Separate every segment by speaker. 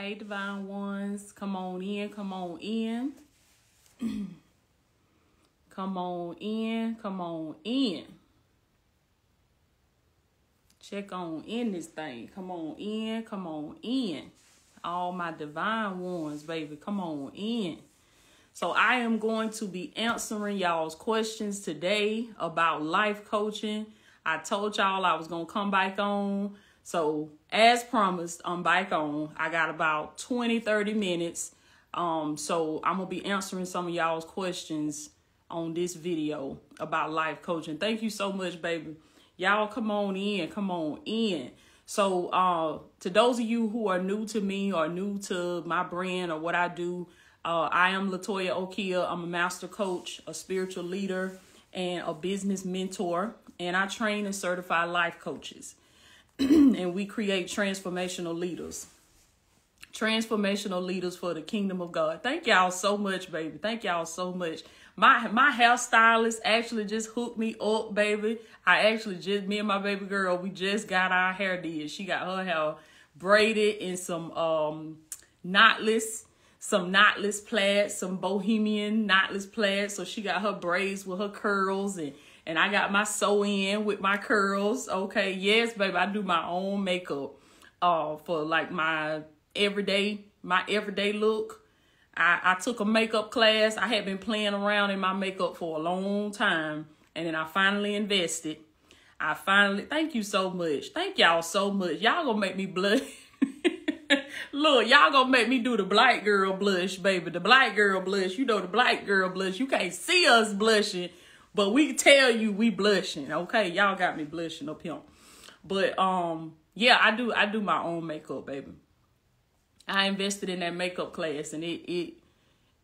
Speaker 1: Hey, divine ones, come on in, come on in. come on in, come on in. Check on in this thing. Come on in, come on in. All my divine ones, baby, come on in. So I am going to be answering y'all's questions today about life coaching. I told y'all I was going to come back on so as promised, I'm back on. I got about 20, 30 minutes. Um, so I'm gonna be answering some of y'all's questions on this video about life coaching. Thank you so much, baby. Y'all come on in, come on in. So uh to those of you who are new to me or new to my brand or what I do, uh, I am Latoya Okeia. I'm a master coach, a spiritual leader, and a business mentor, and I train and certify life coaches. and we create transformational leaders. Transformational leaders for the kingdom of God. Thank y'all so much, baby. Thank y'all so much. My my hairstylist actually just hooked me up, baby. I actually just me and my baby girl, we just got our hair did. She got her hair braided in some um knotless some knotless plaid, some bohemian knotless plaid. So she got her braids with her curls and and I got my sew in with my curls. Okay, yes, baby, I do my own makeup uh for like my everyday my everyday look. I, I took a makeup class. I had been playing around in my makeup for a long time. And then I finally invested. I finally thank you so much. Thank y'all so much. Y'all gonna make me blush. Look, y'all gonna make me do the black girl blush, baby. The black girl blush. You know the black girl blush. You can't see us blushing, but we tell you we blushing, okay? Y'all got me blushing up here. But um, yeah, I do I do my own makeup, baby. I invested in that makeup class and it it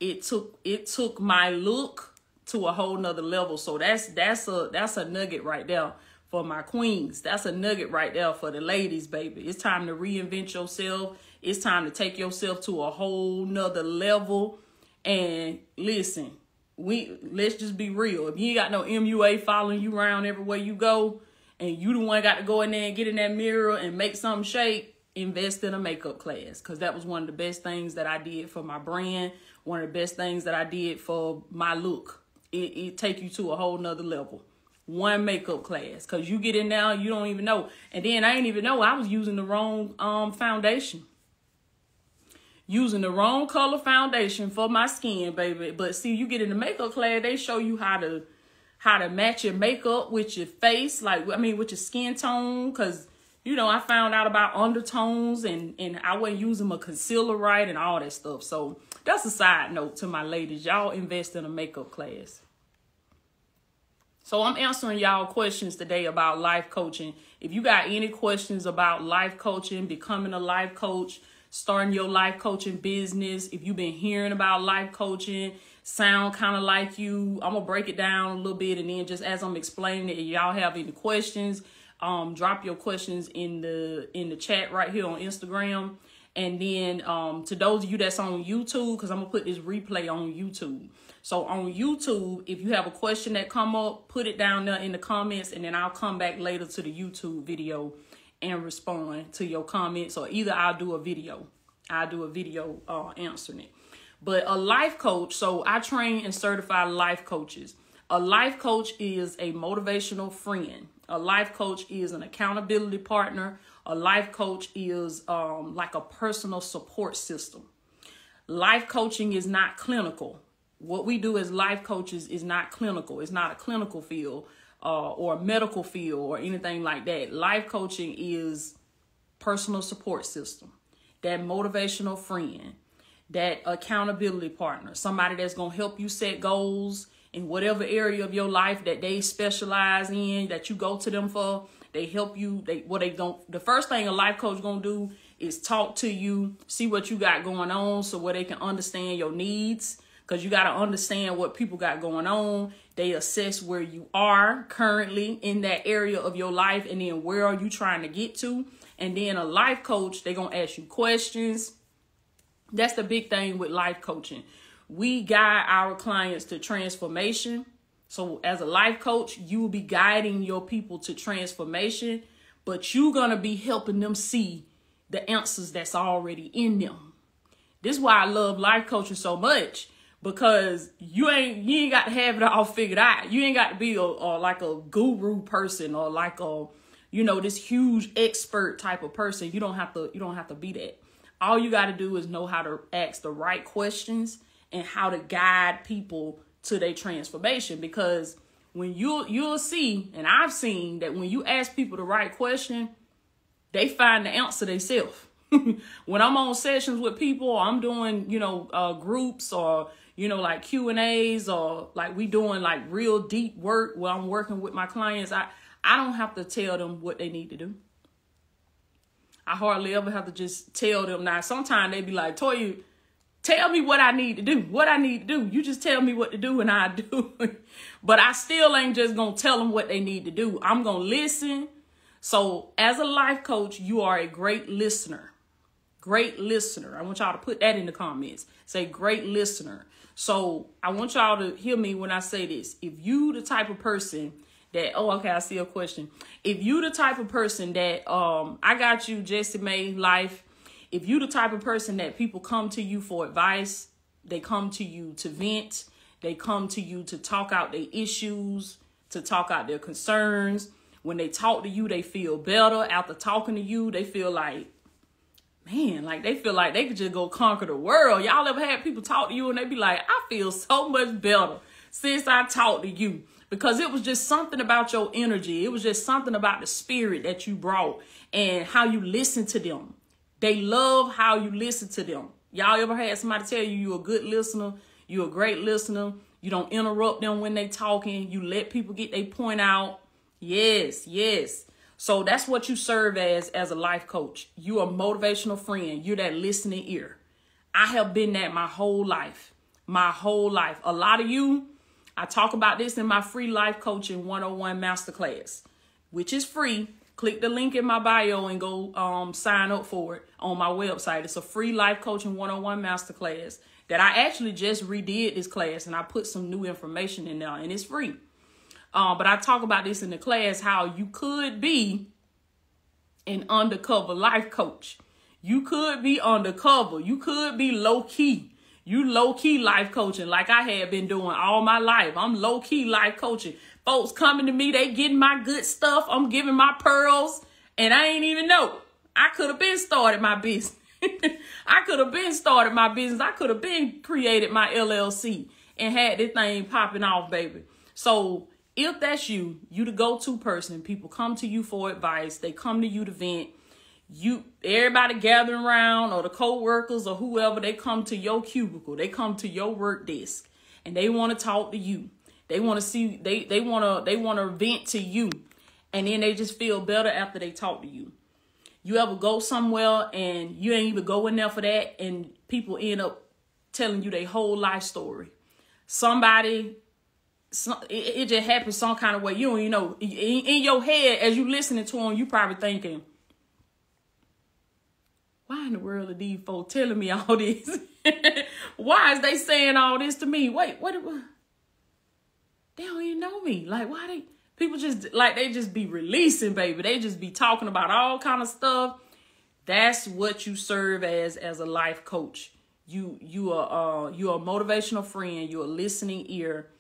Speaker 1: it took it took my look to a whole nother level. So that's that's a that's a nugget right there for my queens. That's a nugget right there for the ladies, baby. It's time to reinvent yourself. It's time to take yourself to a whole nother level. And listen, we let's just be real. If you ain't got no MUA following you around everywhere you go, and you the one got to go in there and get in that mirror and make something shake, invest in a makeup class because that was one of the best things that I did for my brand. One of the best things that I did for my look. It, it take you to a whole nother level. One makeup class because you get in now, you don't even know. And then I didn't even know I was using the wrong um foundation using the wrong color foundation for my skin, baby. But see, you get in the makeup class, they show you how to how to match your makeup with your face, like I mean with your skin tone, cause you know I found out about undertones and and I wasn't using my concealer right and all that stuff. So that's a side note to my ladies. Y'all invest in a makeup class. So I'm answering y'all questions today about life coaching. If you got any questions about life coaching, becoming a life coach, starting your life coaching business, if you've been hearing about life coaching, sound kind of like you, I'm gonna break it down a little bit and then just as I'm explaining it, if y'all have any questions, um, drop your questions in the in the chat right here on Instagram. And then um, to those of you that's on YouTube, because I'm gonna put this replay on YouTube. So on YouTube, if you have a question that come up, put it down there in the comments, and then I'll come back later to the YouTube video and respond to your comments or either I'll do a video. I'll do a video uh, answering it. But a life coach, so I train and certify life coaches. A life coach is a motivational friend. A life coach is an accountability partner. A life coach is um, like a personal support system. Life coaching is not clinical. What we do as life coaches is not clinical. It's not a clinical field uh, or medical field or anything like that. Life coaching is personal support system, that motivational friend, that accountability partner, somebody that's going to help you set goals in whatever area of your life that they specialize in, that you go to them for. They help you. They what they don't. The first thing a life coach gonna do is talk to you, see what you got going on, so where they can understand your needs because you got to understand what people got going on. They assess where you are currently in that area of your life and then where are you trying to get to. And then a life coach, they're going to ask you questions. That's the big thing with life coaching. We guide our clients to transformation. So as a life coach, you will be guiding your people to transformation, but you're going to be helping them see the answers that's already in them. This is why I love life coaching so much because you ain't you ain't got to have it all figured out. You ain't got to be a, a like a guru person or like a you know this huge expert type of person. You don't have to you don't have to be that. All you got to do is know how to ask the right questions and how to guide people to their transformation because when you you'll see and I've seen that when you ask people the right question, they find the answer themselves. when I'm on sessions with people, I'm doing, you know, uh, groups or you know, like Q and A's or like we doing like real deep work where I'm working with my clients. I I don't have to tell them what they need to do. I hardly ever have to just tell them. Now, sometimes they be like, Toya, tell me what I need to do. What I need to do. You just tell me what to do and I do. but I still ain't just going to tell them what they need to do. I'm going to listen. So as a life coach, you are a great listener. Great listener. I want y'all to put that in the comments. Say great listener. So I want y'all to hear me when I say this. If you the type of person that oh okay, I see a question. If you the type of person that um I got you Jessie May life, if you the type of person that people come to you for advice, they come to you to vent, they come to you to talk out their issues, to talk out their concerns. When they talk to you, they feel better. After talking to you, they feel like man, like they feel like they could just go conquer the world. Y'all ever had people talk to you and they be like, I feel so much better since I talked to you. Because it was just something about your energy. It was just something about the spirit that you brought and how you listen to them. They love how you listen to them. Y'all ever had somebody tell you you're a good listener, you're a great listener, you don't interrupt them when they talking, you let people get their point out. Yes, yes. So that's what you serve as as a life coach. You're a motivational friend. You're that listening ear. I have been that my whole life. My whole life. A lot of you, I talk about this in my free life coaching 101 masterclass, which is free. Click the link in my bio and go um, sign up for it on my website. It's a free life coaching 101 masterclass that I actually just redid this class and I put some new information in there and it's free. Um, but I talk about this in the class how you could be an undercover life coach. You could be undercover. You could be low key. You low key life coaching like I have been doing all my life. I'm low key life coaching. Folks coming to me, they getting my good stuff. I'm giving my pearls, and I ain't even know. I could have been started my business. I could have been started my business. I could have been created my LLC and had this thing popping off, baby. So if that's you, you the go-to person, people come to you for advice, they come to you to vent, you everybody gathering around or the co-workers or whoever, they come to your cubicle, they come to your work desk and they want to talk to you. They want to see they they want to they want to vent to you and then they just feel better after they talk to you. You ever go somewhere and you ain't even going there for that and people end up telling you their whole life story. Somebody some, it, it, just happens some kind of way. You don't even know. In, in your head, as you listening to them, you probably thinking, why in the world are these folks telling me all this? why is they saying all this to me? Wait, what? what? They don't even know me. Like, why they? People just like they just be releasing, baby. They just be talking about all kind of stuff. That's what you serve as as a life coach. You you are uh you're a motivational friend. You're a listening ear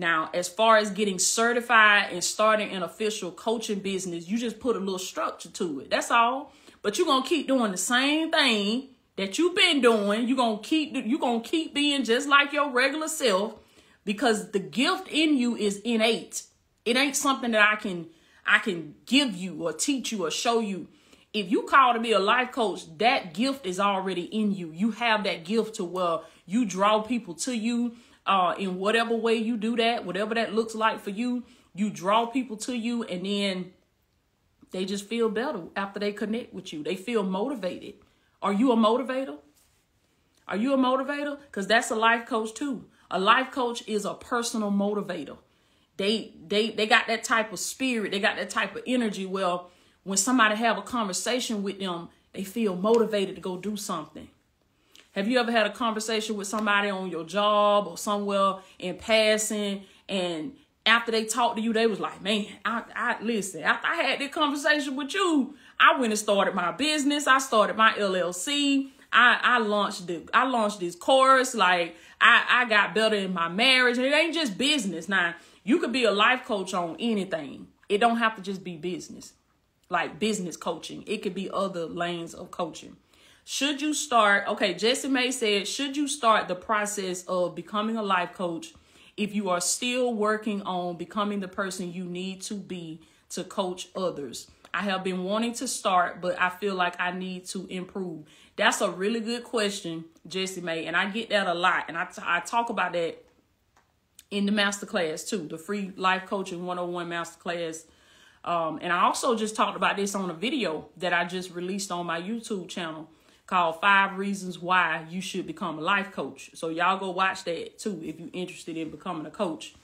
Speaker 1: now, as far as getting certified and starting an official coaching business, you just put a little structure to it. That's all. But you're gonna keep doing the same thing that you've been doing. You're gonna keep you're gonna keep being just like your regular self because the gift in you is innate. It ain't something that I can I can give you or teach you or show you. If you call to be a life coach, that gift is already in you. You have that gift to where you draw people to you uh, in whatever way you do that, whatever that looks like for you, you draw people to you and then they just feel better after they connect with you. They feel motivated. Are you a motivator? Are you a motivator? Because that's a life coach too. A life coach is a personal motivator. They they they got that type of spirit. They got that type of energy. Well, when somebody have a conversation with them, they feel motivated to go do something. Have you ever had a conversation with somebody on your job or somewhere in passing and after they talked to you, they was like, man, I, I listen, after I had this conversation with you, I went and started my business. I started my LLC. I, I launched the I launched this course. Like I, I got better in my marriage. And it ain't just business. Now, you could be a life coach on anything. It don't have to just be business. Like business coaching. It could be other lanes of coaching. Should you start, okay, Jesse May said, should you start the process of becoming a life coach if you are still working on becoming the person you need to be to coach others? I have been wanting to start, but I feel like I need to improve. That's a really good question, Jesse May, and I get that a lot. And I, I talk about that in the masterclass too, the free life coaching 101 masterclass. Um, and I also just talked about this on a video that I just released on my YouTube channel called Five Reasons Why You Should Become a Life Coach. So y'all go watch that too if you're interested in becoming a coach.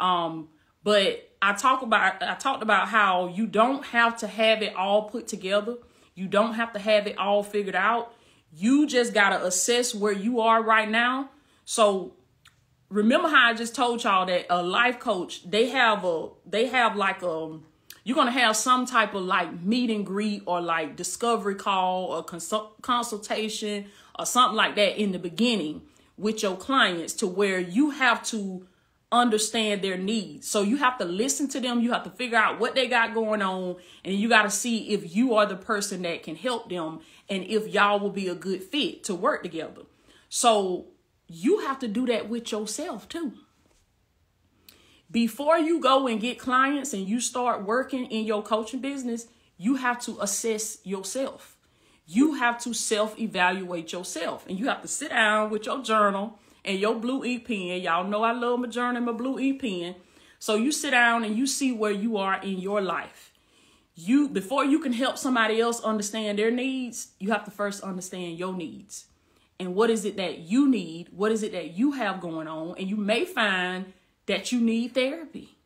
Speaker 1: Um, but I talk about I talked about how you don't have to have it all put together. You don't have to have it all figured out. You just gotta assess where you are right now. So remember how I just told y'all that a life coach, they have a they have like a you're going to have some type of like meet and greet or like discovery call or consult- consultation or something like that in the beginning with your clients to where you have to understand their needs. So you have to listen to them, you have to figure out what they got going on, and you got to see if you are the person that can help them and if y'all will be a good fit to work together. So you have to do that with yourself too before you go and get clients and you start working in your coaching business, you have to assess yourself. You have to self evaluate yourself. And you have to sit down with your journal and your blue ink pen. Y'all know I love my journal and my blue ink pen. So you sit down and you see where you are in your life. You before you can help somebody else understand their needs, you have to first understand your needs. And what is it that you need? What is it that you have going on? And you may find that you need therapy.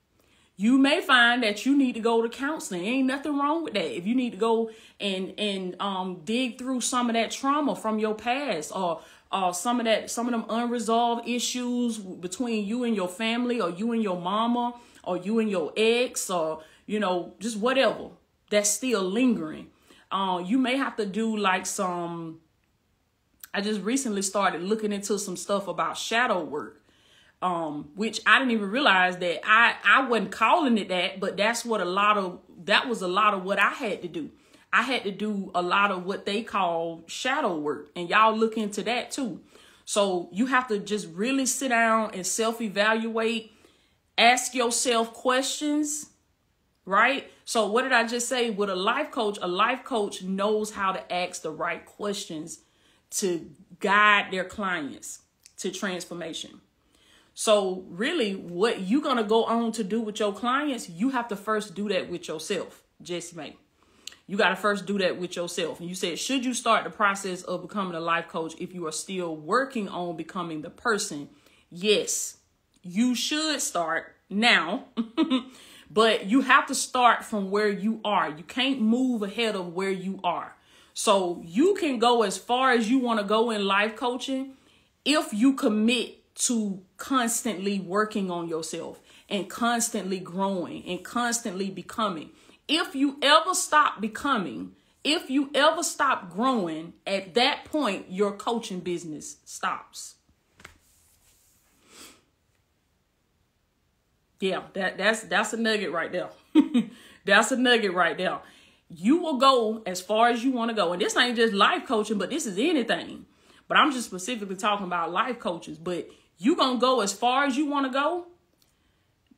Speaker 1: You may find that you need to go to counseling. Ain't nothing wrong with that. If you need to go and and um dig through some of that trauma from your past or or some of that some of them unresolved issues between you and your family or you and your mama or you and your ex or you know just whatever that's still lingering. Uh, you may have to do like some I just recently started looking into some stuff about shadow work um, which I didn't even realize that I I wasn't calling it that, but that's what a lot of that was a lot of what I had to do. I had to do a lot of what they call shadow work, and y'all look into that too. So you have to just really sit down and self evaluate, ask yourself questions, right? So what did I just say? With a life coach, a life coach knows how to ask the right questions to guide their clients to transformation. So really what you're going to go on to do with your clients, you have to first do that with yourself, Jesse May. You got to first do that with yourself. And you said, should you start the process of becoming a life coach if you are still working on becoming the person? Yes, you should start now. but you have to start from where you are. You can't move ahead of where you are. So you can go as far as you want to go in life coaching if you commit to constantly working on yourself and constantly growing and constantly becoming. If you ever stop becoming, if you ever stop growing, at that point, your coaching business stops. Yeah, that, that's that's a nugget right there. that's a nugget right there. You will go as far as you want to go. And this ain't just life coaching, but this is anything. But I'm just specifically talking about life coaches. But you gonna go as far as you want to go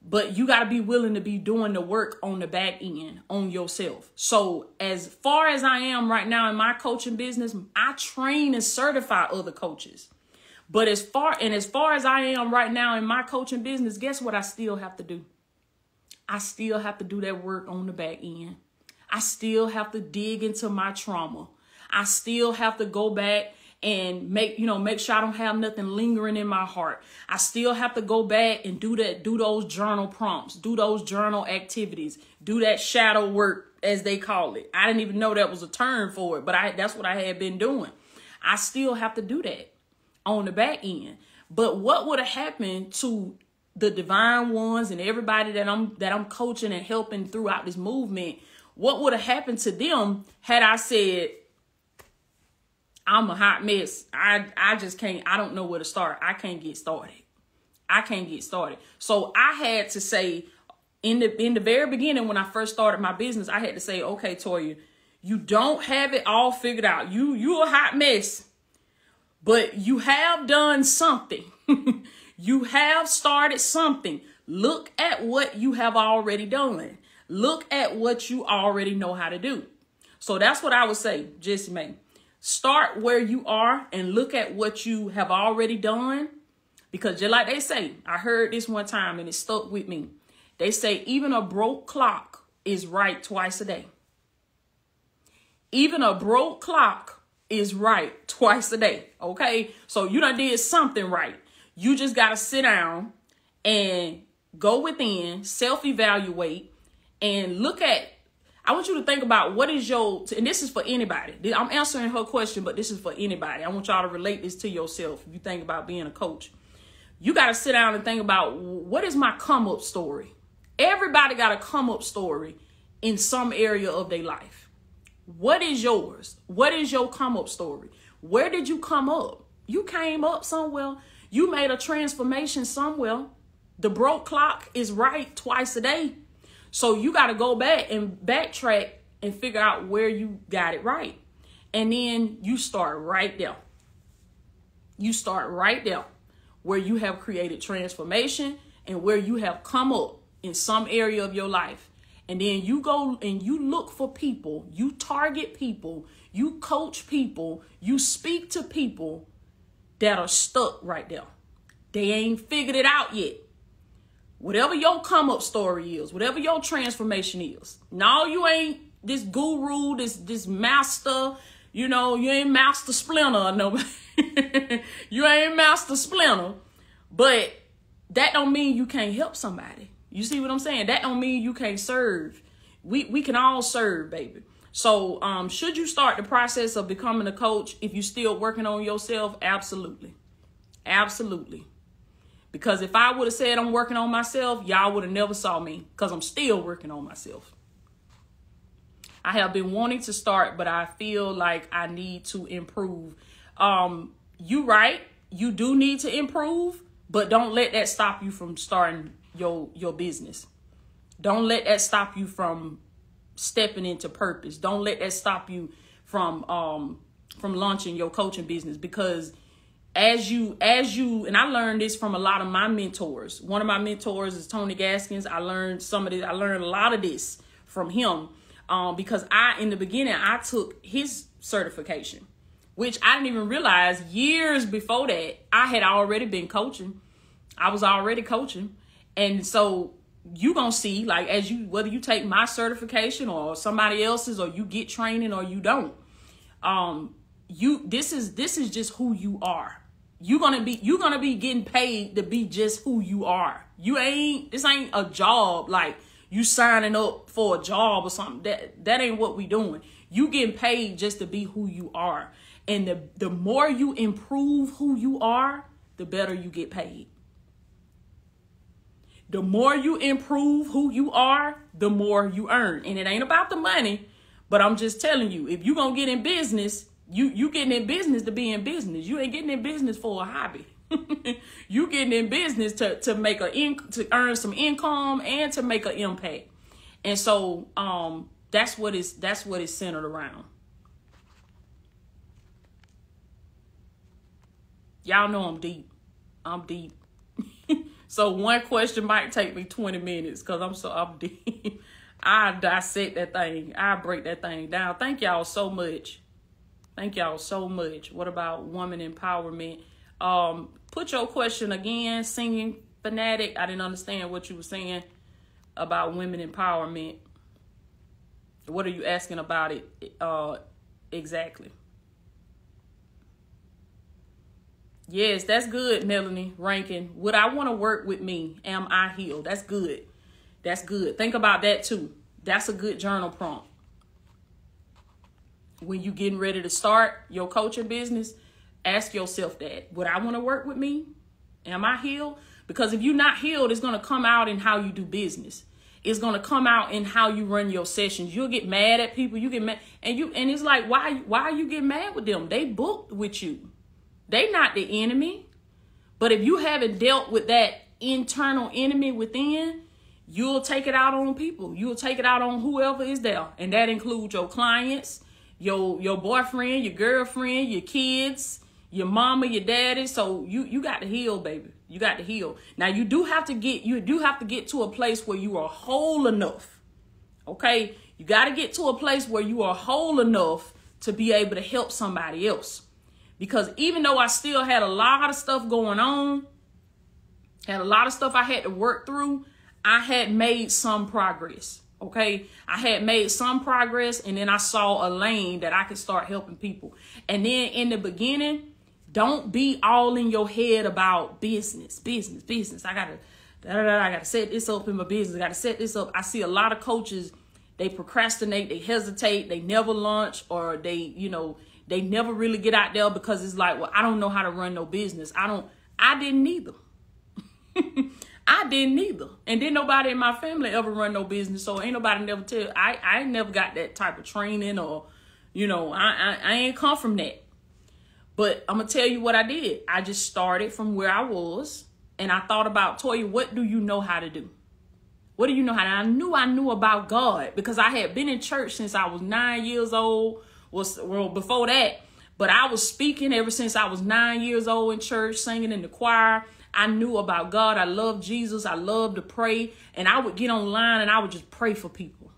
Speaker 1: but you got to be willing to be doing the work on the back end on yourself. So as far as i am right now in my coaching business i train and certify other coaches. But as far and as far as i am right now in my coaching business guess what i still have to do? I still have to do that work on the back end. I still have to dig into my trauma. I still have to go back and make you know make sure I don't have nothing lingering in my heart. I still have to go back and do that do those journal prompts, do those journal activities, do that shadow work as they call it. I didn't even know that was a term for it, but I that's what I had been doing. I still have to do that on the back end. But what would have happened to the divine ones and everybody that I'm that I'm coaching and helping throughout this movement what would have happened to them had I said, I'm a hot mess. I I just can't, I don't know where to start. I can't get started. I can't get started. So I had to say in the in the very beginning when I first started my business, I had to say, okay, Toya, you don't have it all figured out. You you a hot mess. But you have done something. you have started something. Look at what you have already done. Look at what you already know how to do. So that's what I would say, Jesse May. Start where you are and look at what you have already done. Because just like they say, I heard this one time and it stuck with me. They say even a broke clock is right twice a day. Even a broke clock is right twice a day. Okay. So you done did something right. You just got to sit down and go within, self evaluate, and look at. I want you to think about what is your, and this is for anybody. I'm answering her question, but this is for anybody. I want y'all to relate this to yourself. If you think about being a coach, you got to sit down and think about what is my come up story. Everybody got a come up story in some area of their life. What is yours? What is your come up story? Where did you come up? You came up somewhere. You made a transformation somewhere. The broke clock is right twice a day. So you got to go back and backtrack and figure out where you got it right. And then you start right there. You start right there where you have created transformation and where you have come up in some area of your life. And then you go and you look for people, you target people, you coach people, you speak to people that are stuck right there. They ain't figured it out yet. Whatever your come up story is, whatever your transformation is. No, you ain't this guru, this this master, you know, you ain't master splinter no you ain't master splinter, but that don't mean you can't help somebody. You see what I'm saying? That don't mean you can't serve. We we can all serve, baby. So, um, should you start the process of becoming a coach if you're still working on yourself? Absolutely. Absolutely. Because if I would have said I'm working on myself, y'all would have never saw me because I'm still working on myself. I have been wanting to start, but I feel like I need to improve. Um, you right, you do need to improve, but don't let that stop you from starting your your business. Don't let that stop you from stepping into purpose. Don't let that stop you from um from launching your coaching business because as you as you and I learned this from a lot of my mentors. One of my mentors is Tony Gaskins. I learned some of this. I learned a lot of this from him um, because I in the beginning I took his certification, which I didn't even realize years before that I had already been coaching. I was already coaching, and so you gonna see like as you whether you take my certification or somebody else's or you get training or you don't um you this is this is just who you are you gonna be you're gonna be getting paid to be just who you are. You ain't this ain't a job like you signing up for a job or something. That that ain't what we doing. You getting paid just to be who you are. And the the more you improve who you are the better you get paid. The more you improve who you are, the more you earn. And it ain't about the money, but I'm just telling you, if you going to get in business, you you getting in business to be in business. You ain't getting in business for a hobby. you getting in business to to make a in, to earn some income and to make an impact. And so um that's what is that's what is centered around. Y'all know I'm deep. I'm deep. So one question might take me 20 minutes because I'm so I'm deep. I dissect that thing. I break that thing down. Thank y'all so much. Thank y'all so much. What about woman empowerment? Um, put your question again, singing fanatic. I didn't understand what you were saying about women empowerment. What are you asking about it uh, exactly? Yes, that's good, Melanie Rankin. Would I want to work with me? Am I healed? That's good. That's good. Think about that too. That's a good journal prompt. When you getting ready to start your coaching business, ask yourself that. Would I want to work with me? Am I healed? Because if you're not healed, it's going to come out in how you do business. it's gonna come out in how you run your sessions. You'll get mad at people. You get mad, and you and it's like, why? Why are you get mad with them? They booked with you. They not the enemy. But if you haven't dealt with that internal enemy within, you'll take it out on people. You'll take it out on whoever is there, and that includes your clients, your your boyfriend, your girlfriend, your kids, your mama, your daddy. So you you got to heal, baby. You got to heal. Now you do have to get you do have to get to a place where you are whole enough. Okay? You got to get to a place where you are whole enough to be able to help somebody else. Because even though I still had a lot of stuff going on, had a lot of stuff I had to work through, I had made some progress. Okay. I had made some progress and then I saw a lane that I could start helping people. And then in the beginning, don't be all in your head about business, business, business. I gotta, da, da, da, I gotta set this up in my business. I gotta set this up. I see a lot of coaches, they procrastinate, they hesitate, they never launch, or they, you know, they never really get out there because it's like, well, I don't know how to run no business. I don't, I didn't either. I didn't either. And then nobody in my family ever run no business. So ain't nobody never tell I, I never got that type of training or, you know, I, I, I ain't come from that. But I'm gonna tell you what I did. I just started from where I was and I thought about Toya, what do you know how to do? What do you know how to I knew I knew about God because I had been in church since I was nine years old. Was well before that, but I was speaking ever since I was nine years old in church, singing in the choir. I knew about God. I loved Jesus. I loved to pray. And I would get online and I would just pray for people.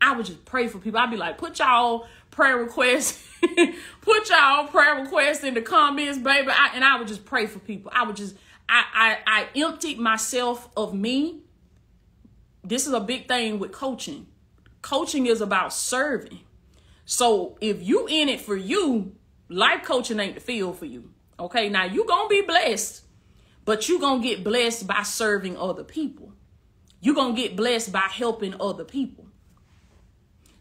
Speaker 1: I would just pray for people. I'd be like, put y'all prayer requests, put y'all prayer requests in the comments, baby. I, and I would just pray for people. I would just, I, I, I emptied myself of me. This is a big thing with coaching. Coaching is about serving. So if you in it for you, life coaching ain't the field for you. Okay, now you gonna be blessed but you're going to get blessed by serving other people. You're going to get blessed by helping other people.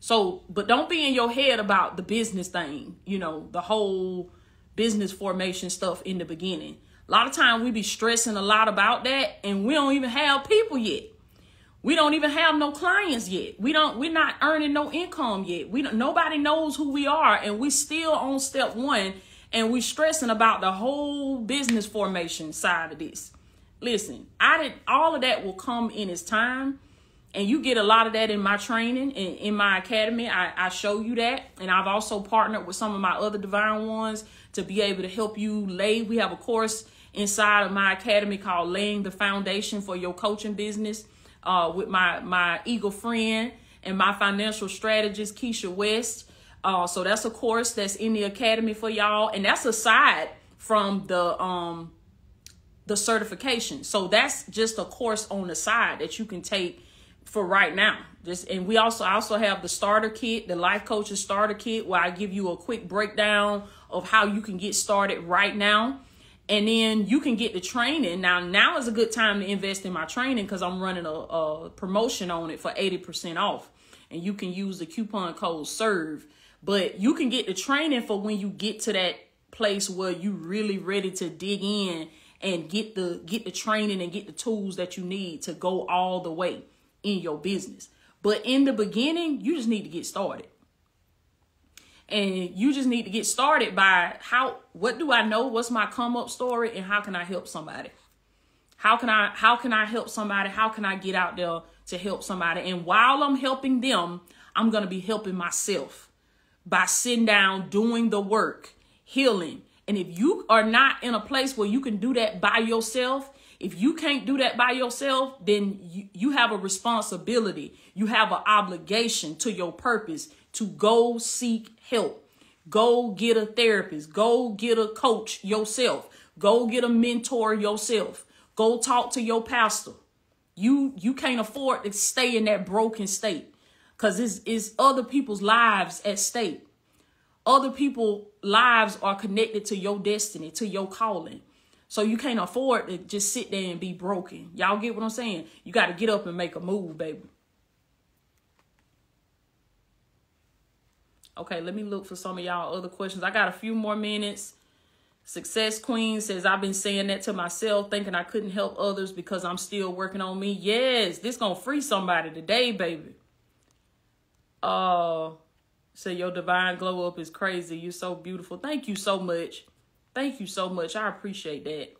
Speaker 1: So, but don't be in your head about the business thing, you know, the whole business formation stuff in the beginning. A lot of time we be stressing a lot about that and we don't even have people yet. We don't even have no clients yet. We don't we're not earning no income yet. We don't nobody knows who we are and we still on step 1 and we stressing about the whole business formation side of this. Listen, I did all of that will come in its time. And you get a lot of that in my training in, in my academy. I, I show you that. And I've also partnered with some of my other divine ones to be able to help you lay. We have a course inside of my academy called Laying the Foundation for Your Coaching Business uh, with my, my eagle friend and my financial strategist, Keisha West. Uh, so that's a course that's in the academy for y'all, and that's aside from the um the certification. So that's just a course on the side that you can take for right now. Just and we also also have the starter kit, the life coaches starter kit, where I give you a quick breakdown of how you can get started right now. And then you can get the training. Now, now is a good time to invest in my training because I'm running a, a promotion on it for 80% off. And you can use the coupon code SERVE but you can get the training for when you get to that place where you really ready to dig in and get the get the training and get the tools that you need to go all the way in your business. But in the beginning, you just need to get started. And you just need to get started by how what do I know? What's my come up story and how can I help somebody? How can I how can I help somebody? How can I get out there to help somebody? And while I'm helping them, I'm going to be helping myself by sitting down, doing the work, healing. And if you are not in a place where you can do that by yourself, if you can't do that by yourself, then you, you have a responsibility. You have an obligation to your purpose to go seek help. Go get a therapist. Go get a coach yourself. Go get a mentor yourself. Go talk to your pastor. You you can't afford to stay in that broken state because it's, it's other people's lives at stake. Other people's lives are connected to your destiny, to your calling. So you can't afford to just sit there and be broken. Y'all get what I'm saying? You got to get up and make a move, baby. Okay, let me look for some of y'all other questions. I got a few more minutes. Success Queen says, I've been saying that to myself, thinking I couldn't help others because I'm still working on me. Yes, this gonna free somebody today, baby. Uh so your divine glow up is crazy. You're so beautiful. Thank you so much. Thank you so much. I appreciate that.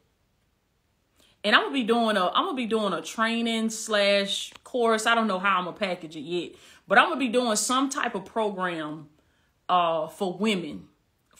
Speaker 1: And I'm gonna be doing a I'm gonna be doing a training slash course. I don't know how I'm gonna package it yet, but I'm gonna be doing some type of program uh for women.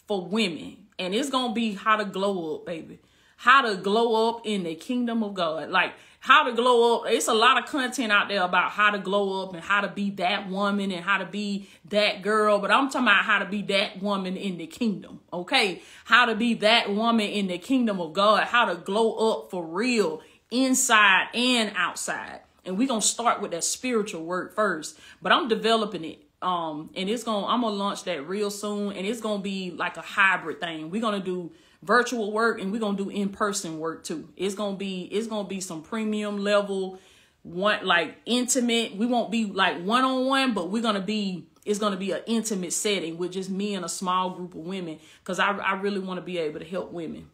Speaker 1: For women and it's gonna be how to glow up, baby. How to glow up in the kingdom of God. Like how to glow up. It's a lot of content out there about how to glow up and how to be that woman and how to be that girl. But I'm talking about how to be that woman in the kingdom. Okay. How to be that woman in the kingdom of God. How to glow up for real inside and outside. And we're gonna start with that spiritual work first. But I'm developing it um, and it's gonna I'm gonna launch that real soon, and it's gonna be like a hybrid thing. We're gonna do virtual work and we're gonna do in-person work too. It's gonna be it's gonna be some premium level one like intimate. We won't be like one-on-one, but we're gonna be it's gonna be an intimate setting with just me and a small group of women because I, I really want to be able to help women.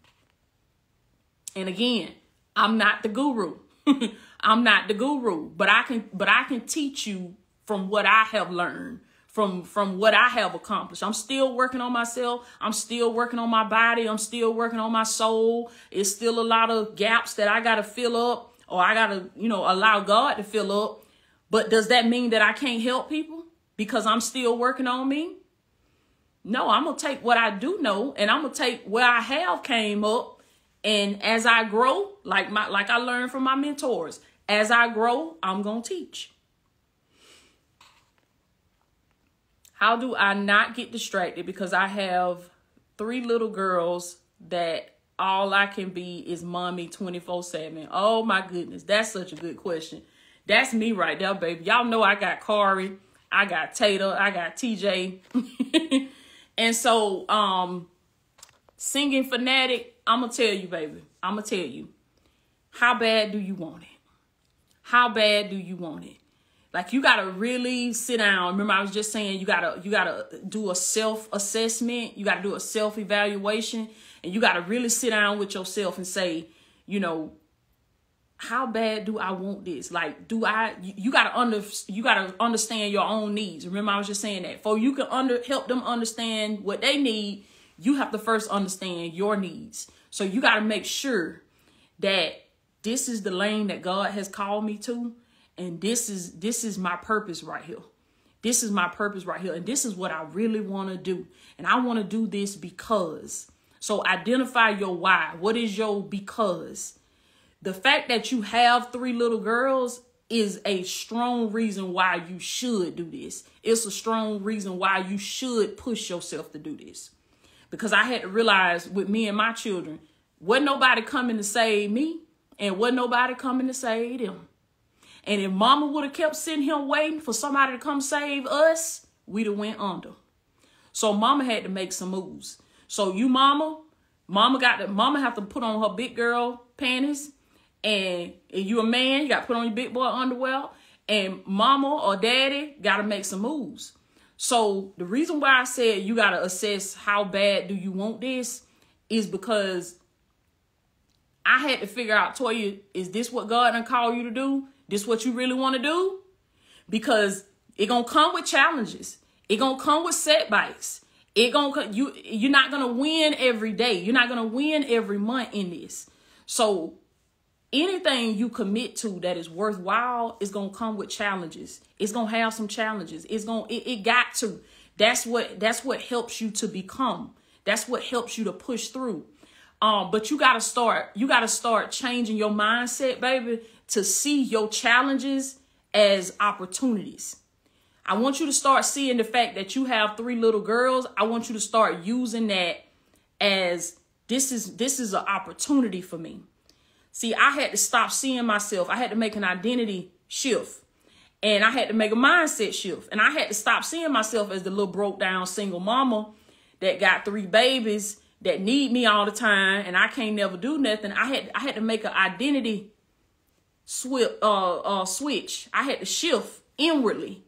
Speaker 1: And again, I'm not the guru. I'm not the guru, but I can but I can teach you from what I have learned, from from what I have accomplished. I'm still working on myself. I'm still working on my body. I'm still working on my soul. It's still a lot of gaps that I got to fill up or I got to, you know, allow God to fill up. But does that mean that I can't help people because I'm still working on me? No, I'm going to take what I do know and I'm going to take where I have came up and as I grow, like my like I learned from my mentors, as I grow, I'm going to teach. How do I not get distracted? Because I have three little girls that all I can be is mommy 24 7. Oh my goodness. That's such a good question. That's me right there, baby. Y'all know I got Kari, I got Tater, I got TJ. and so, um, singing fanatic, I'm gonna tell you, baby. I'm gonna tell you. How bad do you want it? How bad do you want it? Like you gotta really sit down. Remember, I was just saying you gotta you gotta do a self assessment. You gotta do a self evaluation, and you gotta really sit down with yourself and say, you know, how bad do I want this? Like, do I? You gotta under you gotta understand your own needs. Remember, I was just saying that. For you can under help them understand what they need, you have to first understand your needs. So you gotta make sure that this is the lane that God has called me to and this is this is my purpose right here. This is my purpose right here. And this is what i really want to do. And i want to do this because so identify your why. What is your because? The fact that you have three little girls is a strong reason why you should do this. It's a strong reason why you should push yourself to do this. Because i had to realize with me and my children wasn't nobody coming to save me and wasn't nobody coming to save them and if mama would have kept sitting here waiting for somebody to come save us, we'd have went under. So mama had to make some moves. So you mama, mama got to mama have to put on her big girl panties. And if you a man, you got to put on your big boy underwear. And mama or daddy got to make some moves. So the reason why I said you got to assess how bad do you want this is because I had to figure out, Toya, is this what God done called you to do? This what you really want to do? Because it gonna come with challenges. It gonna come with setbacks. It gonna you you're not gonna win every day. You're not gonna win every month in this. So anything you commit to that is worthwhile is gonna come with challenges. It's gonna have some challenges. It's gonna it, it got to. That's what that's what helps you to become. That's what helps you to push through. Um, but you gotta start, you gotta start changing your mindset, baby, to see your challenges as opportunities. I want you to start seeing the fact that you have three little girls. I want you to start using that as this is this is an opportunity for me. See, I had to stop seeing myself. I had to make an identity shift. And I had to make a mindset shift. And I had to stop seeing myself as the little broke down single mama that got three babies that need me all the time and I can't never do nothing. I had I had to make an identity switch, uh, uh, switch. I had to shift inwardly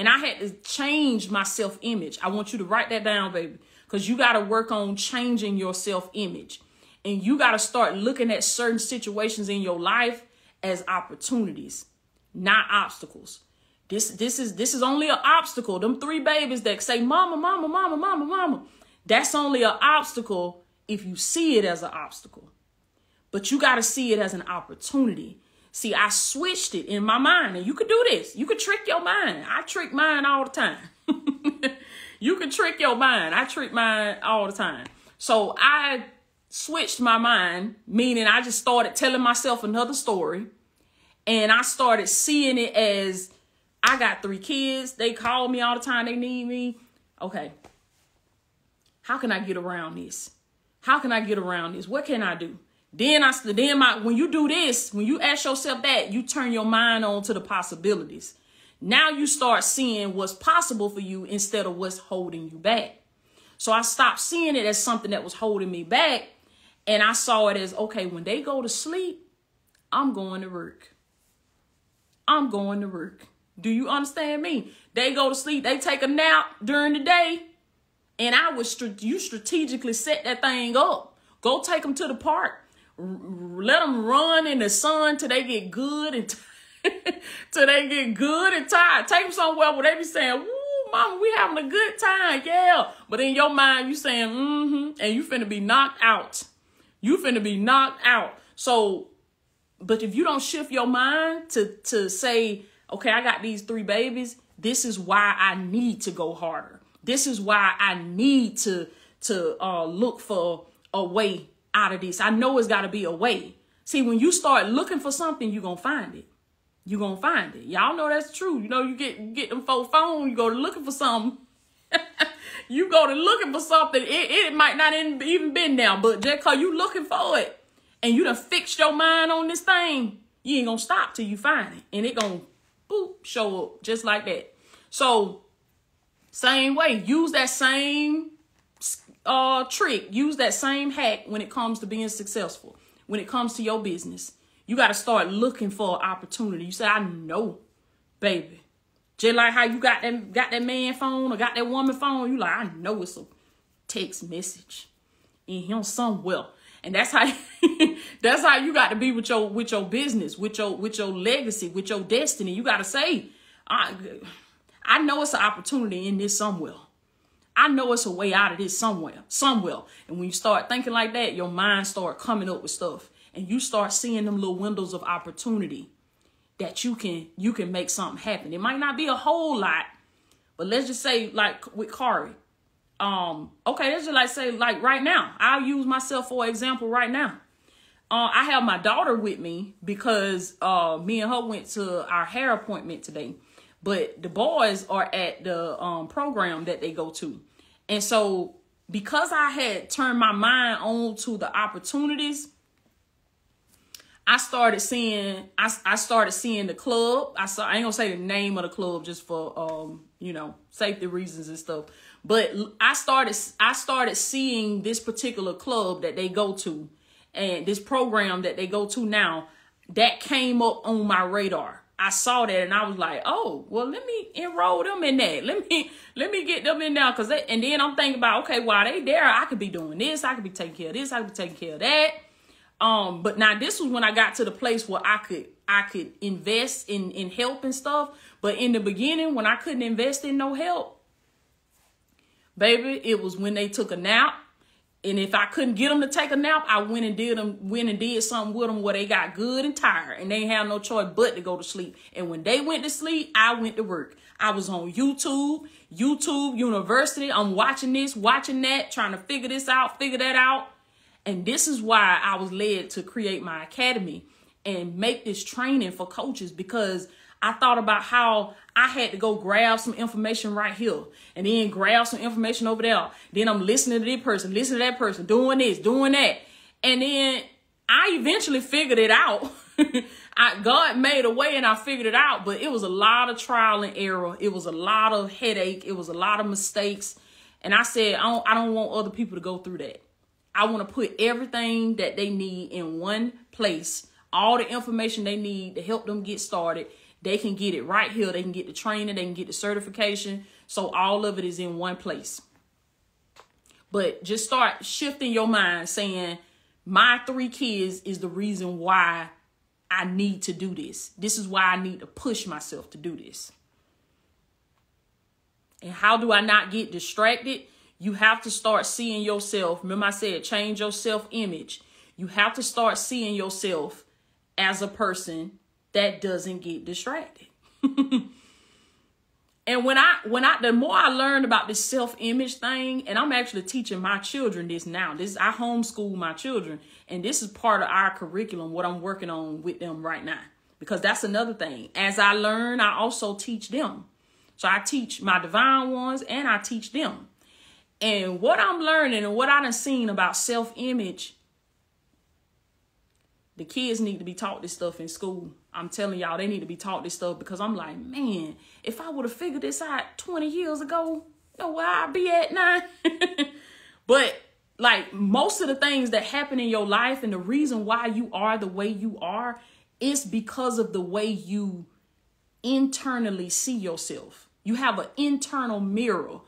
Speaker 1: and I had to change my self image. I want you to write that down, baby, because you got to work on changing your self image. And you got to start looking at certain situations in your life as opportunities, not obstacles. This this is this is only an obstacle. Them three babies that say mama, mama, mama, mama, mama. That's only an obstacle if you see it as an obstacle. But you got to see it as an opportunity. See, I switched it in my mind, and you could do this. You could trick your mind. I trick mine all the time. you can trick your mind. I trick mine all the time. So I switched my mind, meaning I just started telling myself another story. And I started seeing it as I got three kids. They call me all the time. They need me. Okay. How can I get around this? How can I get around this? What can I do? Then I then my when you do this, when you ask yourself that, you turn your mind on to the possibilities. Now you start seeing what's possible for you instead of what's holding you back. So I stopped seeing it as something that was holding me back and I saw it as okay, when they go to sleep, I'm going to work. I'm going to work. Do you understand me? They go to sleep, they take a nap during the day, and I would you strategically set that thing up. Go take them to the park. Let them run in the sun till they get good and till they get good and tired. Take them somewhere where they be saying, "Woo, mama, we having a good time, yeah." But in your mind, you saying, "Mm-hmm," and you finna be knocked out. You finna be knocked out. So, but if you don't shift your mind to to say, "Okay, I got these three babies. This is why I need to go harder. This is why I need to to uh, look for a way out of this. I know it's got to be a way." See, when you start looking for something, you're going to find it you gonna find it. Y'all know that's true. You know, you get you get them folk phone, you go to looking for something. you go to looking for something. It, it might not even been there, but just cause you looking for it and you done fixed your mind on this thing, you ain't gonna stop till you find it. And it gonna boop show up just like that. So same way, use that same uh trick, use that same hack when it comes to being successful, when it comes to your business. You got to start looking for opportunity. You say, I know, baby. Just like how you got that got that man phone or got that woman phone, you like, I know it's a text message in him somewhere. And that's how that's how you got to be with your with your business, with your with your legacy, with your destiny. You got to say, I I know it's an opportunity in this somewhere. I know it's a way out of this somewhere, somewhere. And when you start thinking like that, your mind start coming up with stuff and you start seeing them little windows of opportunity that you can you can make something happen. It might not be a whole lot, but let's just say like with Kari. Um, okay, let's just like say like right now. I'll use myself for example right now. Uh, I have my daughter with me because uh, me and her went to our hair appointment today. But the boys are at the um, program that they go to. And so because I had turned my mind on to the opportunities I started seeing I, I started seeing the club. I saw I ain't gonna say the name of the club just for um, you know, safety reasons and stuff. But I started I started seeing this particular club that they go to and this program that they go to now that came up on my radar. I saw that and I was like, oh, well, let me enroll them in that. Let me let me get them in there. Cause they, and then I'm thinking about, okay, while they there, I could be doing this, I could be taking care of this, I could be taking care of that. Um, but now this was when I got to the place where I could I could invest in in help and stuff. But in the beginning, when I couldn't invest in no help, baby, it was when they took a nap. And if I couldn't get them to take a nap, I went and did them, went and did something with them where they got good and tired, and they had no choice but to go to sleep. And when they went to sleep, I went to work. I was on YouTube, YouTube University. I'm watching this, watching that, trying to figure this out, figure that out. And this is why I was led to create my academy and make this training for coaches because I thought about how I had to go grab some information right here and then grab some information over there. Then I'm listening to this person, listening to that person, doing this, doing that. And then I eventually figured it out. I, God made a way and I figured it out, but it was a lot of trial and error. It was a lot of headache. It was a lot of mistakes. And I said, I don't, I don't want other people to go through that. I want to put everything that they need in one place, all the information they need to help them get started. They can get it right here. They can get the training, they can get the certification. So all of it is in one place. But just start shifting your mind saying, my three kids is the reason why I need to do this. This is why I need to push myself to do this. And how do I not get distracted? You have to start seeing yourself. Remember, I said change your self image. You have to start seeing yourself as a person that doesn't get distracted. and when I when I the more I learned about this self-image thing, and I'm actually teaching my children this now. This I homeschool my children, and this is part of our curriculum, what I'm working on with them right now. Because that's another thing. As I learn, I also teach them. So I teach my divine ones and I teach them. And what I'm learning and what I done seen about self-image the kids need to be taught this stuff in school. I'm telling y'all, they need to be taught this stuff because I'm like, man, if I would have figured this out 20 years ago, know where I'd be at now. but like most of the things that happen in your life and the reason why you are the way you are is because of the way you internally see yourself. You have an internal mirror.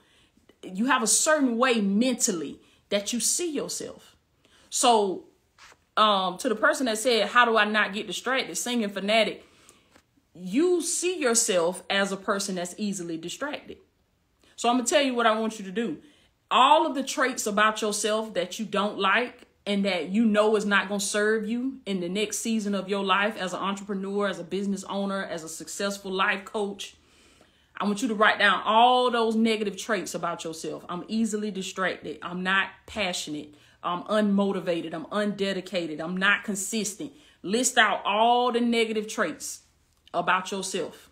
Speaker 1: You have a certain way mentally that you see yourself. So um to the person that said, How do I not get distracted? Singing fanatic, you see yourself as a person that's easily distracted. So I'm gonna tell you what I want you to do. All of the traits about yourself that you don't like and that you know is not going to serve you in the next season of your life as an entrepreneur, as a business owner, as a successful life coach. I want you to write down all those negative traits about yourself. I'm easily distracted. I'm not passionate. I'm unmotivated, I'm undedicated, I'm not consistent. List out all the negative traits about yourself.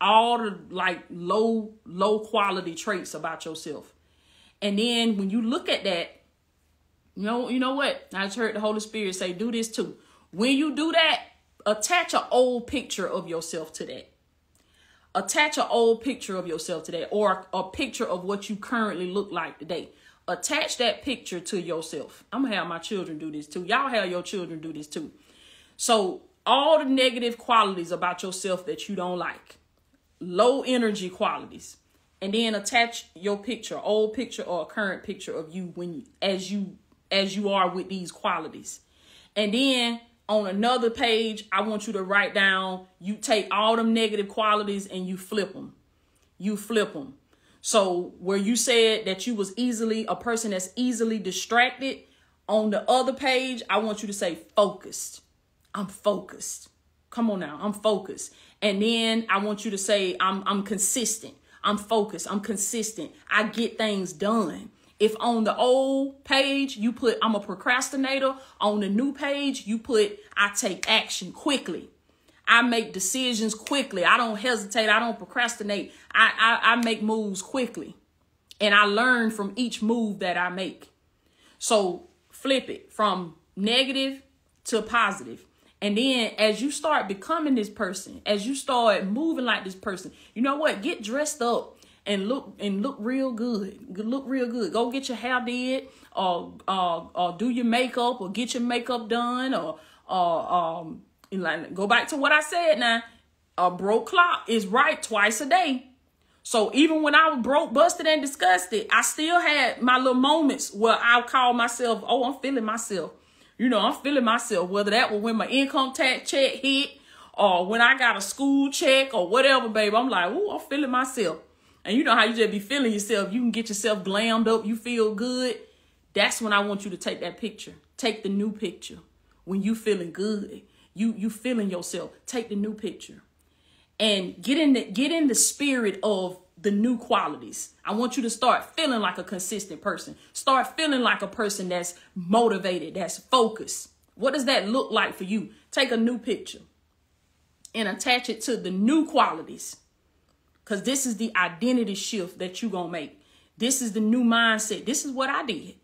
Speaker 1: All the like low low quality traits about yourself. And then when you look at that, you know, you know what? I just heard the Holy Spirit say, do this too. When you do that, attach an old picture of yourself to that. Attach an old picture of yourself today or a picture of what you currently look like today attach that picture to yourself. I'm gonna have my children do this too. Y'all have your children do this too. So all the negative qualities about yourself that you don't like, low energy qualities, and then attach your picture, old picture or current picture of you when as you as you are with these qualities. And then on another page, I want you to write down, you take all them negative qualities and you flip them. You flip them. So where you said that you was easily a person that's easily distracted, on the other page, I want you to say focused. I'm focused. Come on now, I'm focused. And then I want you to say I'm I'm consistent. I'm focused. I'm consistent. I get things done. If on the old page you put I'm a procrastinator, on the new page you put I take action quickly. I make decisions quickly. I don't hesitate. I don't procrastinate. I, I, I make moves quickly. And I learn from each move that I make. So flip it from negative to positive. And then as you start becoming this person, as you start moving like this person, you know what? Get dressed up and look and look real good. Look real good. Go get your hair did or uh, or do your makeup or get your makeup done or or um like go back to what I said now. A broke clock is right twice a day. So even when I was broke, busted, and disgusted, I still had my little moments where I call myself, oh, I'm feeling myself. You know, I'm feeling myself, whether that was when my income tax check hit or when I got a school check or whatever, baby. I'm like, oh, I'm feeling myself. And you know how you just be feeling yourself. You can get yourself glammed up. You feel good. That's when I want you to take that picture. Take the new picture when you feeling good you you feeling yourself. Take the new picture. And get in the get in the spirit of the new qualities. I want you to start feeling like a consistent person. Start feeling like a person that's motivated that's focused. What does that look like for you? Take a new picture and attach it to the new qualities. Because this is the identity shift that you're gonna make. This is the new mindset. This is what i did.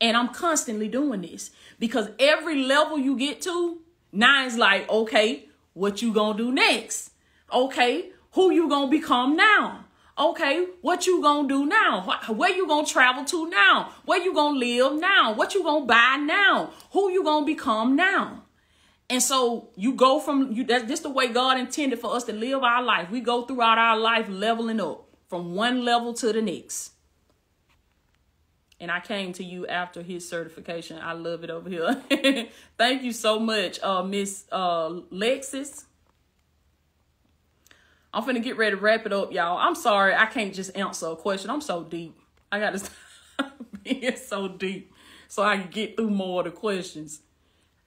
Speaker 1: And i'm constantly doing this because every level you get to it's like, okay, what you gonna do next? Okay, who you gonna become now? Okay, what you gonna do now? Where you gonna travel to now? Where you gonna live now? What you gonna buy now? Who you gonna become now? And so you go from you that's just the way God intended for us to live our life. We go throughout our life leveling up from one level to the next. And I came to you after his certification. I love it over here. Thank you so much, uh, Miss uh, Lexus. I'm finna get ready to wrap it up, y'all. I'm sorry I can't just answer a question. I'm so deep. I gotta stop being so deep so I can get through more of the questions.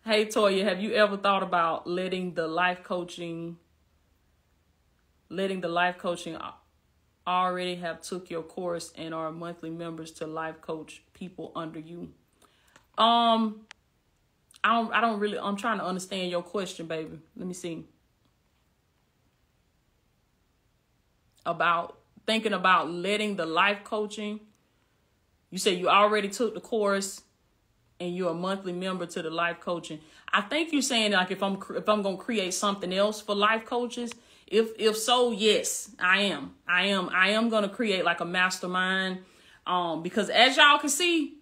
Speaker 1: Hey Toya, have you ever thought about letting the life coaching letting the life coaching already have took your course and are monthly members to life coach people under you? Um I don't I don't really I'm trying to understand your question, baby. Let me see. About thinking about letting the life coaching. You say you already took the course and you're a monthly member to the life coaching. I think you're saying like if I'm if I'm going to create something else for life coaches, if if so, yes, I am. I am I am to create like a mastermind um because as y'all can see,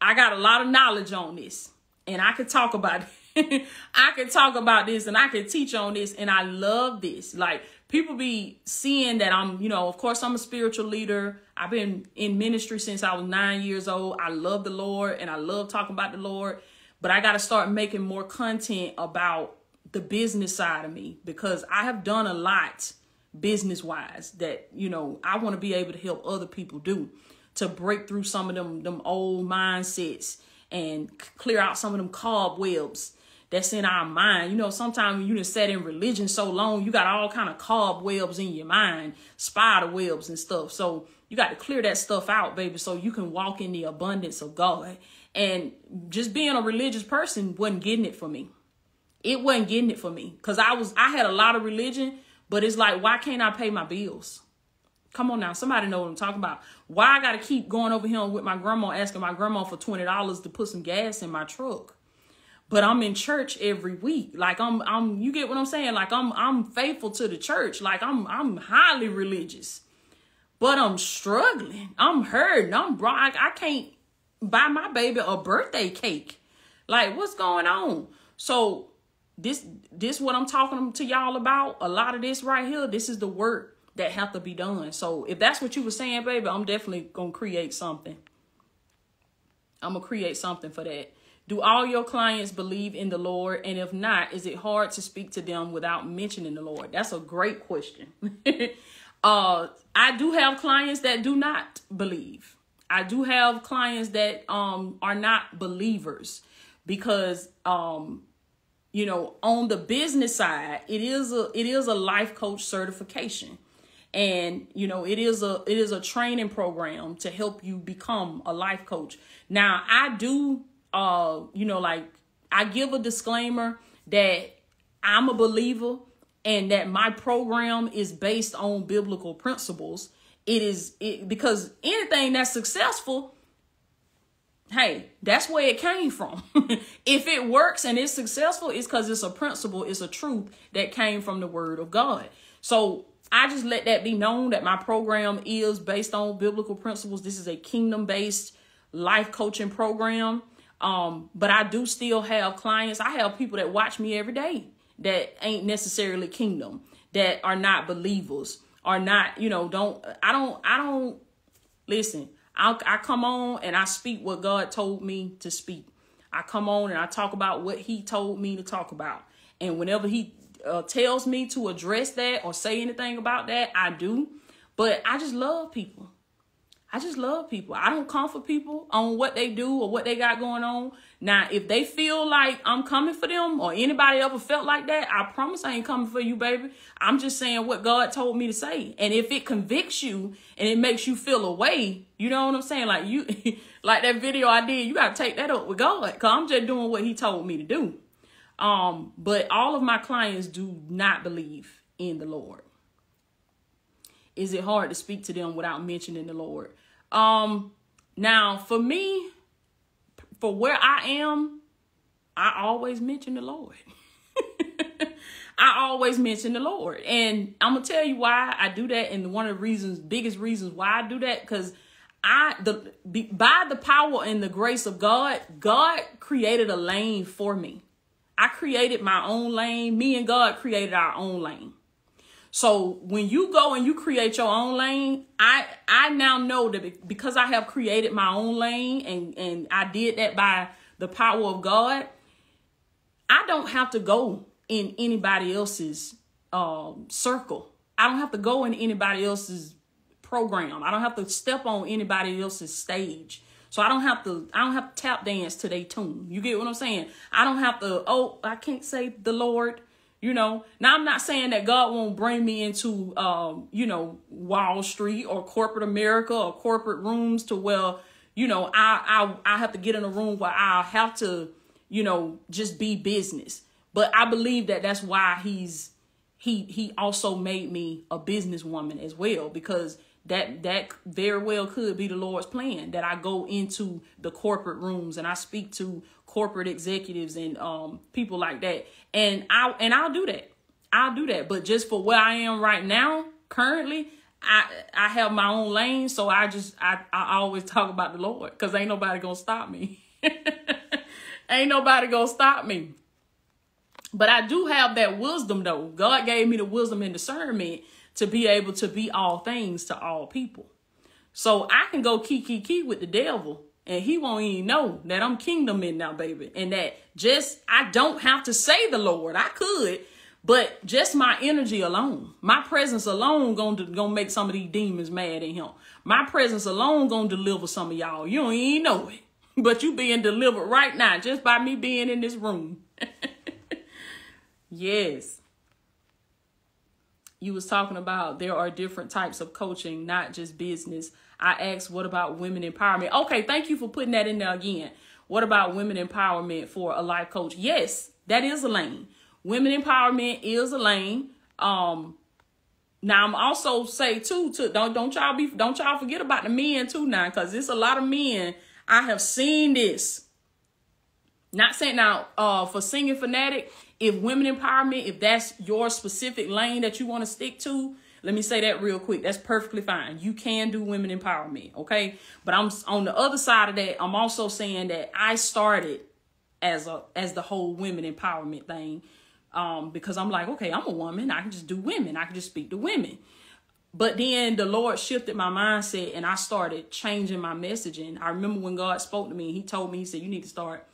Speaker 1: I got a lot of knowledge on this and I could talk about it. I could talk about this and I could teach on this and I love this. Like people be seeing that I'm, you know, of course I'm a spiritual leader. I've been in ministry since I was nine years old. I love the Lord and I love talking about the Lord, but I got to start making more content about the business side of me because I have done a lot business wise that, you know, I want to be able to help other people do to break through some of them, them old mindsets and clear out some of them cobwebs that's in our mind. You know, sometimes when you just sat in religion so long, you got all kind of cobwebs in your mind, spider webs and stuff. So you got to clear that stuff out, baby, so you can walk in the abundance of God. And just being a religious person wasn't getting it for me. It wasn't getting it for me because I was I had a lot of religion, but it's like why can't I pay my bills? Come on now, somebody know what I'm talking about. Why I gotta keep going over here with my grandma, asking my grandma for twenty dollars to put some gas in my truck? but I'm in church every week. Like I'm I'm you get what I'm saying? Like I'm I'm faithful to the church. Like I'm I'm highly religious. But I'm struggling. I'm hurting. I'm broke. I can't buy my baby a birthday cake. Like what's going on? So this this what I'm talking to y'all about. A lot of this right here, this is the work that have to be done. So if that's what you were saying, baby, I'm definitely gonna create something. I'm gonna create something for that. Do all your clients believe in the Lord? And if not, is it hard to speak to them without mentioning the Lord? That's a great question. uh, I do have clients that do not believe. I do have clients that um, are not believers because um, you know on the business side it is a it is a life coach certification and you know it is a it is a training program to help you become a life coach now i do uh, you know, like I give a disclaimer that I'm a believer and that my program is based on biblical principles. It is it because anything that's successful, hey, that's where it came from. if it works and it's successful, it's because it's a principle, it's a truth that came from the word of God. So I just let that be known that my program is based on biblical principles. This is a kingdom based life coaching program. Um, but I do still have clients. I have people that watch me every day that ain't necessarily kingdom, that are not believers, are not, you know, don't I don't I don't listen. I I come on and I speak what God told me to speak. I come on and I talk about what he told me to talk about. And whenever he uh, tells me to address that or say anything about that, I do. But I just love people. I just love people. I don't comfort people on what they do or what they got going on. Now, if they feel like I'm coming for them or anybody ever felt like that, I promise I ain't coming for you, baby. I'm just saying what God told me to say. And if it convicts you and it makes you feel away, you know what I'm saying? Like you, like that video I did, you got to take that up with God because I'm just doing what he told me to do. Um, but all of my clients do not believe in the Lord. Is it hard to speak to them without mentioning the Lord? Um, now for me, for where I am, I always mention the Lord. I always mention the Lord. And I'm gonna tell you why I do that. And one of the reasons, biggest reasons why I do that, because I the by the power and the grace of God, God created a lane for me. I created my own lane. Me and God created our own lane. So when you go and you create your own lane, I I now know that because I have created my own lane and and I did that by the power of God, I don't have to go in anybody else's um, circle. I don't have to go in anybody else's program. I don't have to step on anybody else's stage. So I don't have to I don't have to tap dance to their tune. You get what I'm saying? I don't have to oh, I can't say the Lord you know, now I'm not saying that God won't bring me into, um, you know, Wall Street or corporate America or corporate rooms to where, you know, I, I, I have to get in a room where I have to, you know, just be business. But I believe that that's why he's, he, he also made me a businesswoman as well, because that that very well could be the Lord's plan that I go into the corporate rooms and I speak to corporate executives and um people like that. And I and I'll do that. I'll do that. But just for where I am right now, currently, I I have my own lane, so I just I I always talk about the Lord because ain't nobody gonna stop me. ain't nobody gonna stop me. But I do have that wisdom though. God gave me the wisdom and discernment to be able to be all things to all people. So I can go key key key with the devil and he won't even know that I'm kingdom in now, baby. And that just I don't have to say the Lord. I could, but just my energy alone, my presence alone gonna, gonna make some of these demons mad at him. My presence alone gonna deliver some of y'all. You don't even know it. But you being delivered right now just by me being in this room. yes you was talking about there are different types of coaching, not just business. I asked, what about women empowerment? Okay, thank you for putting that in there again. What about women empowerment for a life coach? Yes, that is a lane. Women empowerment is a lane. Um, now I'm also say too to don't don't y'all be don't y'all forget about the men too now because it's a lot of men. I have seen this. Not saying now uh for singing fanatic, if women empowerment, if that's your specific lane that you want to stick to, let me say that real quick. That's perfectly fine. You can do women empowerment, okay? But I'm on the other side of that, I'm also saying that I started as a as the whole women empowerment thing. Um, because I'm like, okay, I'm a woman. I can just do women. I can just speak to women. But then the Lord shifted my mindset and I started changing my messaging. I remember when God spoke to me, he told me, he said, you need to start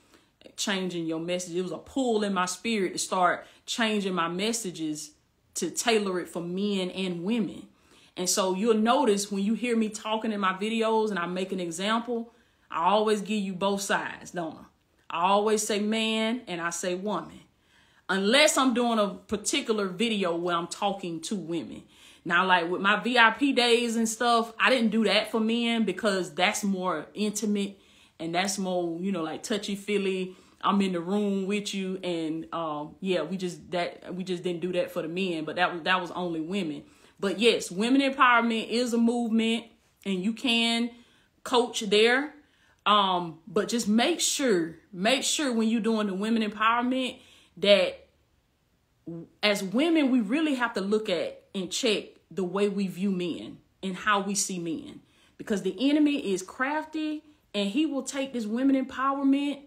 Speaker 1: changing your message. It was a pull in my spirit to start changing my messages to tailor it for men and women. And so you'll notice when you hear me talking in my videos and I make an example, I always give you both sides, don't I? I always say man and I say woman. Unless I'm doing a particular video where I'm talking to women. Now, like with my VIP days and stuff, I didn't do that for men because that's more intimate and that's more, you know, like touchy feely. I'm in the room with you, and um, yeah, we just that we just didn't do that for the men, but that was that was only women. But yes, women empowerment is a movement, and you can coach there. Um, but just make sure, make sure when you're doing the women empowerment that as women, we really have to look at and check the way we view men and how we see men because the enemy is crafty and he will take this women empowerment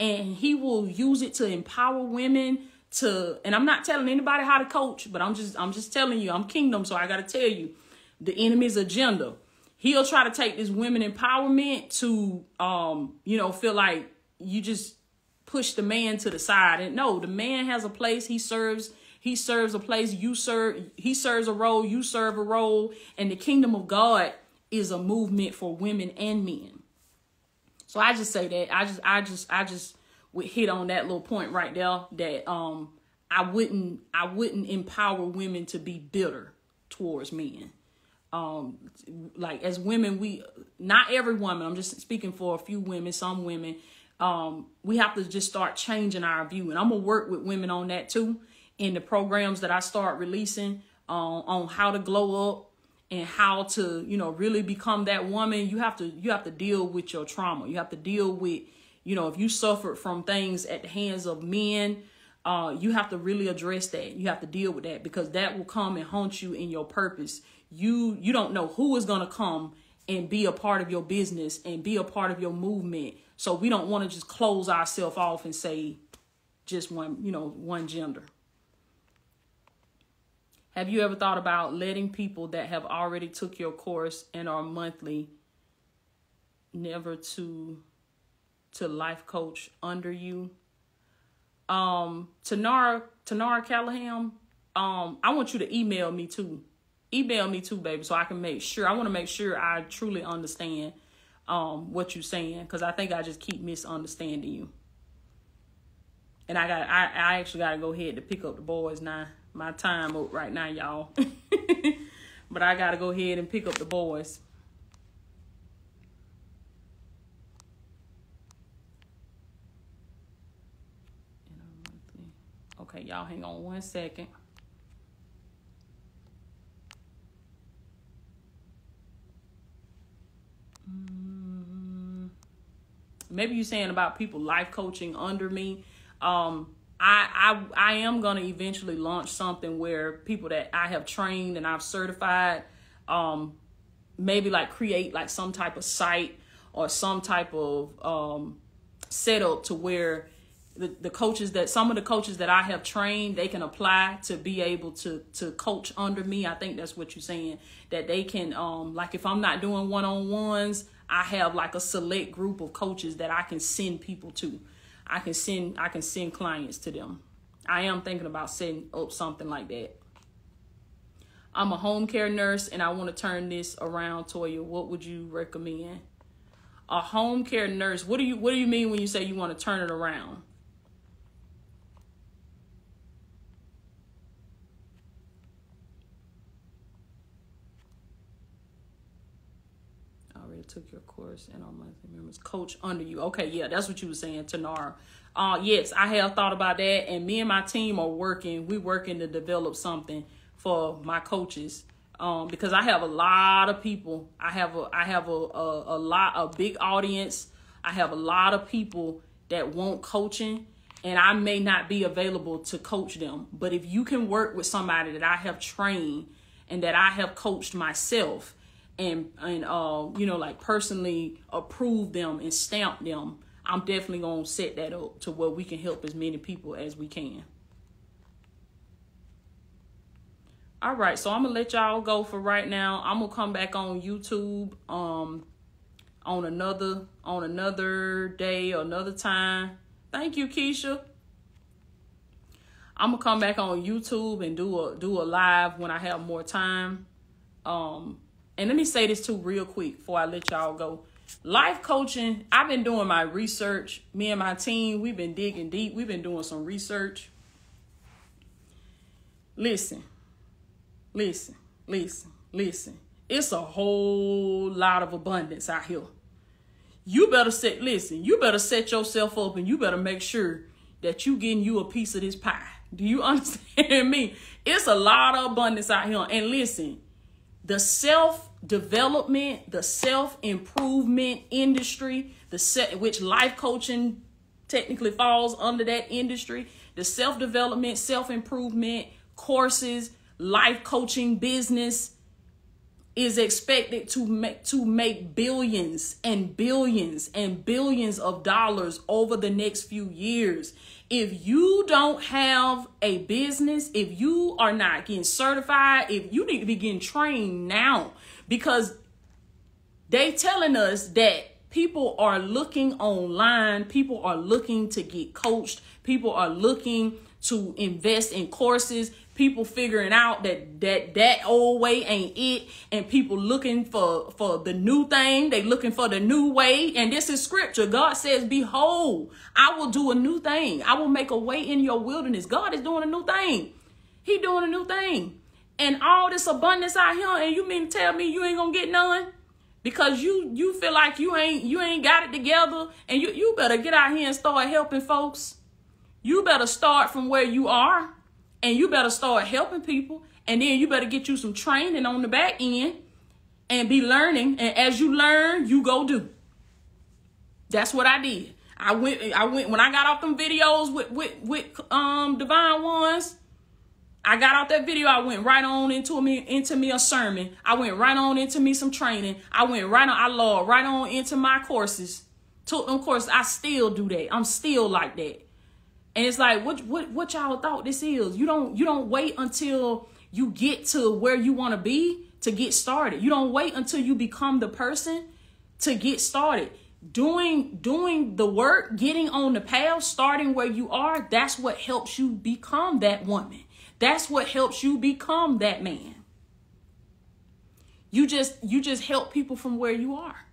Speaker 1: and he will use it to empower women to and I'm not telling anybody how to coach, but I'm just I'm just telling you, I'm kingdom, so I got to tell you the enemy's agenda. He'll try to take this women empowerment to um, you know, feel like you just push the man to the side. And no, the man has a place, he serves he serves a place, you serve he serves a role, you serve a role, and the kingdom of God is a movement for women and men. So I just say that I just I just I just would hit on that little point right there that um I wouldn't I wouldn't empower women to be bitter towards men. Um like as women we not every woman, I'm just speaking for a few women, some women um we have to just start changing our view and I'm going to work with women on that too in the programs that I start releasing um, on how to glow up and how to you know really become that woman you have to you have to deal with your trauma. You have to deal with you know if you suffered from things at the hands of men uh you have to really address that. You have to deal with that because that will come and haunt you in your purpose. You you don't know who is going to come and be a part of your business and be a part of your movement. So we don't want to just close ourselves off and say just one you know one gender Have you ever thought about letting people that have already took your course and are monthly never to to life coach under you? Um Tanara Tanara Callahan, um, I want you to email me too. Email me too, baby, so I can make sure. I want to make sure I truly understand um what you're saying because I think I just keep misunderstanding you. And I got I, I actually gotta go ahead to pick up the boys now. My time up right now, y'all. but I gotta go ahead and pick up the boys. Okay, y'all hang on one second. maybe you're saying about people life coaching under me. Um, I, I I am gonna eventually launch something where people that I have trained and I've certified, um, maybe like create like some type of site or some type of um, setup to where the, the coaches that some of the coaches that I have trained they can apply to be able to to coach under me. I think that's what you're saying that they can um like if I'm not doing one on ones, I have like a select group of coaches that I can send people to. I can send I can send clients to them. I am thinking about setting up something like that. I'm a home care nurse and I want to turn this around, Toya. What would you recommend? A home care nurse. What do you what do you mean when you say you want to turn it around? Took your course and our monthly members coach under you. Okay, yeah, that's what you were saying, Tanara. Uh, yes, I have thought about that, and me and my team are working. We working to develop something for my coaches. Um, because I have a lot of people. I have a I have a, a, a lot a big audience. I have a lot of people that want coaching and I may not be available to coach them. But if you can work with somebody that I have trained and that I have coached myself, and and uh you know like personally approve them and stamp them i'm definitely gonna set that up to where we can help as many people as we can. All right so i'm gonna let y'all go for right now. I'm gonna come back on youtube um on another on another day or another time. Thank you keisha. I'm gonna come back on youtube and do a do a live when i have more time. Um and let me say this too real quick before I let y'all go. Life coaching, I've been doing my research. Me and my team, we've been digging deep. We've been doing some research. Listen, listen, listen, listen. It's a whole lot of abundance out here. You better set, listen, you better set yourself up and you better make sure that you getting you a piece of this pie. Do you understand me? It's a lot of abundance out here. And listen, the self development, the self improvement industry, the set which life coaching technically falls under that industry, the self development, self improvement courses, life coaching business is expected to make to make billions and billions and billions of dollars over the next few years if you don't have a business, if you are not getting certified, if you need to be getting trained now, because they telling us that people are looking online, people are looking to get coached, people are looking to invest in courses, people figuring out that that that old way ain't it and people looking for for the new thing. They looking for the new way and this is scripture. God says behold i will do a new thing. I will make a way in your wilderness. God is doing a new thing. He doing a new thing. And all this abundance out here and you mean tell me you ain't gonna get none? Because you you feel like you ain't you ain't got it together and you you better get out here and start helping folks. You better start from where you are and you better start helping people. And then you better get you some training on the back end and be learning. And as you learn, you go do. That's what I did. I went, I went when I got off them videos with with with um divine ones. I got out that video. I went right on into me into me a sermon. I went right on into me some training. I went right on. I love right on into my courses. Took them courses. I still do that. I'm still like that. And it's like, what what what y'all thought this is? You don't you don't wait until you get to where you want to be to get started. You don't wait until you become the person to get started. Doing doing the work, getting on the path, starting where you are, that's what helps you become that woman. That's what helps you become that man. You just you just help people from where you are.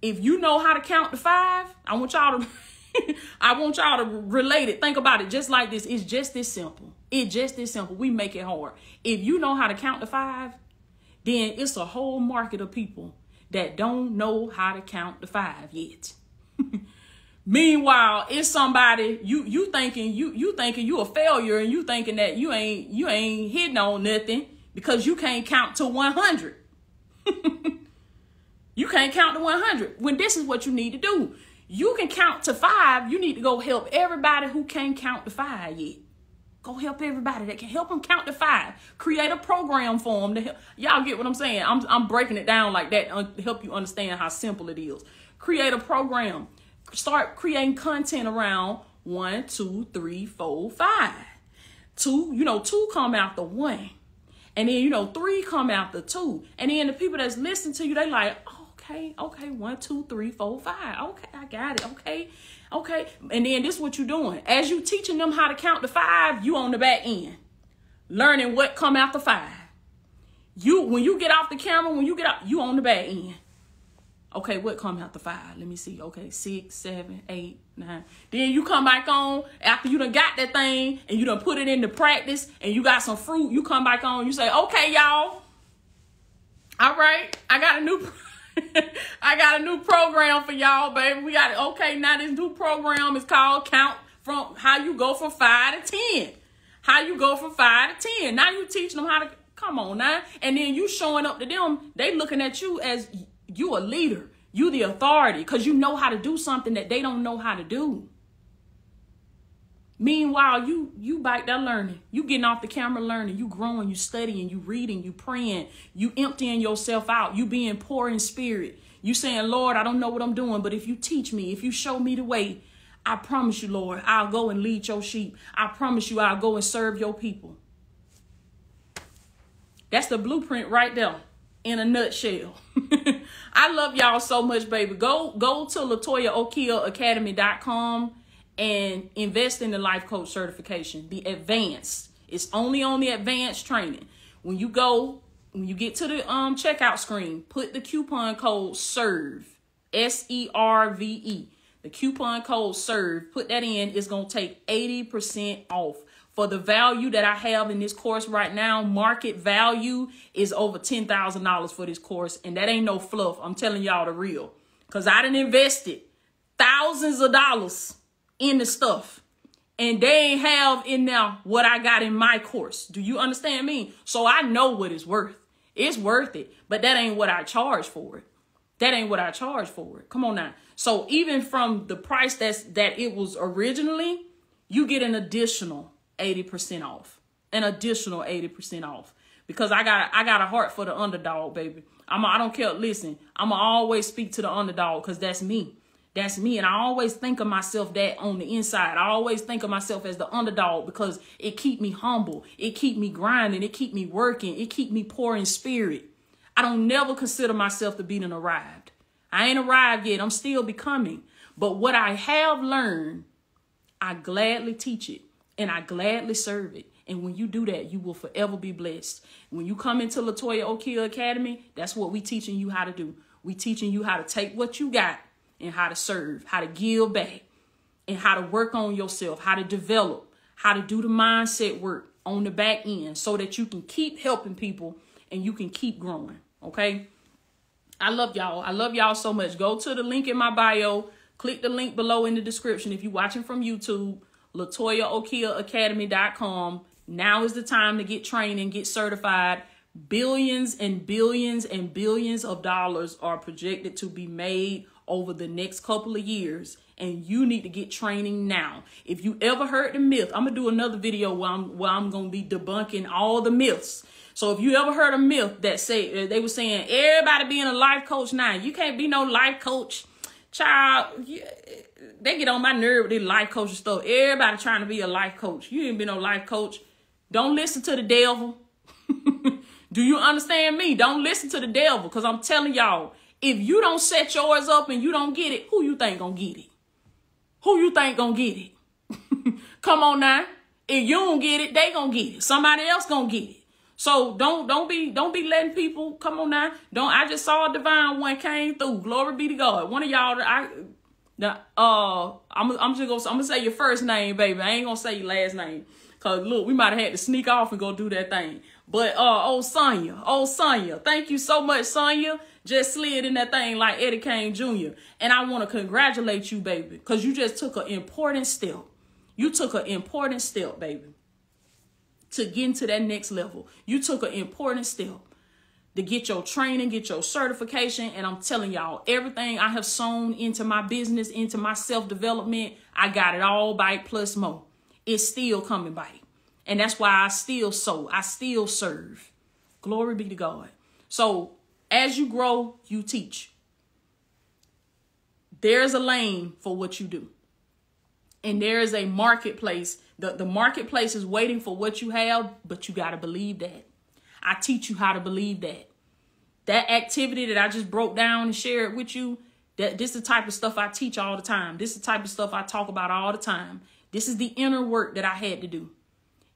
Speaker 1: If you know how to count to 5, I want y'all to I want y'all to relate it. Think about it just like this. It's just this simple. It's just this simple. We make it hard. If you know how to count to five, then it's a whole market of people that don't know how to count to five yet. Meanwhile, it's somebody you you thinking you you thinking you a failure and you thinking that you ain't you ain't hitting on nothing because you can't count to 100. you can't count to 100 when this is what you need to do you can count to five. You need to go help everybody who can't count to five yet. Go help everybody that can help them count to five. Create a program for them to help. Y'all get what I'm saying? I'm, I'm breaking it down like that to help you understand how simple it is. Create a program. Start creating content around one, two, three, four, five. Two, you know, two come after one. And then, you know, three come after two. And then the people that's listening to you, they like, okay, okay, one, two, three, four, five. Okay, I got it. Okay, okay. And then this is what you're doing. As you teaching them how to count to five, you on the back end. Learning what come after five. You when you get off the camera, when you get out, you on the back end. Okay, what come after five? Let me see. Okay, six, seven, eight, nine. Then you come back on after you done got that thing and you done put it into practice and you got some fruit. You come back on. You say, okay, y'all. All right, I got a new. I got a new program for y'all, baby. We got it. Okay, now this new program is called Count from how you go from five to ten. How you go from five to ten. Now you teaching them how to come on now. And then you showing up to them, they looking at you as you a leader. You the authority because you know how to do something that they don't know how to do. Meanwhile, you you back there learning. You getting off the camera learning. You growing, you studying, you reading, you praying, you emptying yourself out, you being poor in spirit. You saying, Lord, I don't know what I'm doing, but if you teach me, if you show me the way, I promise you, Lord, I'll go and lead your sheep. I promise you, I'll go and serve your people. That's the blueprint right there in a nutshell. I love y'all so much, baby. Go go to LatoyaOkeia and invest in the life coach certification, the advanced. It's only on the advanced training. When you go, when you get to the um checkout screen, put the coupon code SERVE, S E R V E. The coupon code SERVE, put that in, it's going to take 80% off. For the value that I have in this course right now, market value is over $10,000 for this course. And that ain't no fluff. I'm telling y'all the real. Because I didn't invest it thousands of dollars in the stuff. And they ain't have in there what I got in my course. Do you understand me? So I know what it's worth. It's worth it. But that ain't what I charge for it. That ain't what I charge for it. Come on now. So even from the price that's that it was originally, you get an additional 80% off. An additional 80% off. Because I got I got a heart for the underdog, baby. I'm a, I don't care. Listen, I'ma always speak to the underdog because that's me. That's me. And I always think of myself that on the inside. I always think of myself as the underdog because it keep me humble. It keep me grinding. It keep me working. It keep me poor in spirit. I don't never consider myself to be an arrived. I ain't arrived yet. I'm still becoming. But what I have learned, I gladly teach it and I gladly serve it. And when you do that, you will forever be blessed. When you come into Latoya Okeia Academy, that's what we teaching you how to do. We teaching you how to take what you got and how to serve, how to give back, and how to work on yourself, how to develop, how to do the mindset work on the back end so that you can keep helping people and you can keep growing. Okay. I love y'all. I love y'all so much. Go to the link in my bio. Click the link below in the description if you're watching from YouTube, LatoyaOkeiaAcademy.com. Now is the time to get training, get certified. Billions and billions and billions of dollars are projected to be made over the next couple of years and you need to get training now. If you ever heard the myth, I'm gonna do another video where I'm where I'm gonna be debunking all the myths. So if you ever heard a myth that say uh, they were saying everybody being a life coach now, you can't be no life coach, child. You, they get on my nerve with this life coach stuff. Everybody trying to be a life coach. You ain't been no life coach. Don't listen to the devil. Do you understand me? Don't listen to the devil because I'm telling y'all, if you don't set yours up and you don't get it, who you think gonna get it? Who you think gonna get it? Come on now. If you don't get it, they gonna get it. Somebody else gonna get it. So don't don't be don't be letting people come on now. Don't I just saw a divine one came through. Glory be to God. One of y'all I the uh I'm I'm just gonna I'm gonna say your first name, baby. I ain't gonna say your last name. Cause look, we might have had to sneak off and go do that thing. But uh old Sonya, old Sonya, thank you so much, Sonya. Just slid in that thing like Eddie Kane Jr. And I want to congratulate you, baby, because you just took an important step. You took an important step, baby, to get into that next level. You took an important step to get your training, get your certification. And I'm telling y'all, everything I have sown into my business, into my self development, I got it all back plus more. It's still coming back. And that's why I still sow, I still serve. Glory be to God. So as you grow, you teach. There's a lane for what you do. And there is a marketplace. The, the marketplace is waiting for what you have, but you got to believe that. I teach you how to believe that. That activity that I just broke down and shared with you, that this is the type of stuff I teach all the time. This is the type of stuff I talk about all the time. This is the inner work that I had to do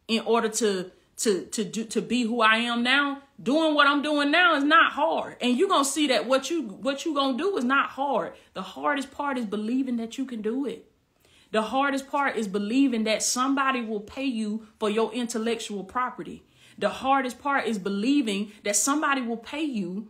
Speaker 1: in order to to to do to be who I am now. Doing what I'm doing now is not hard. And you're gonna see that what you what you gonna do is not hard. The hardest part is believing that you can do it. The hardest part is believing that somebody will pay you for your intellectual property. The hardest part is believing that somebody will pay you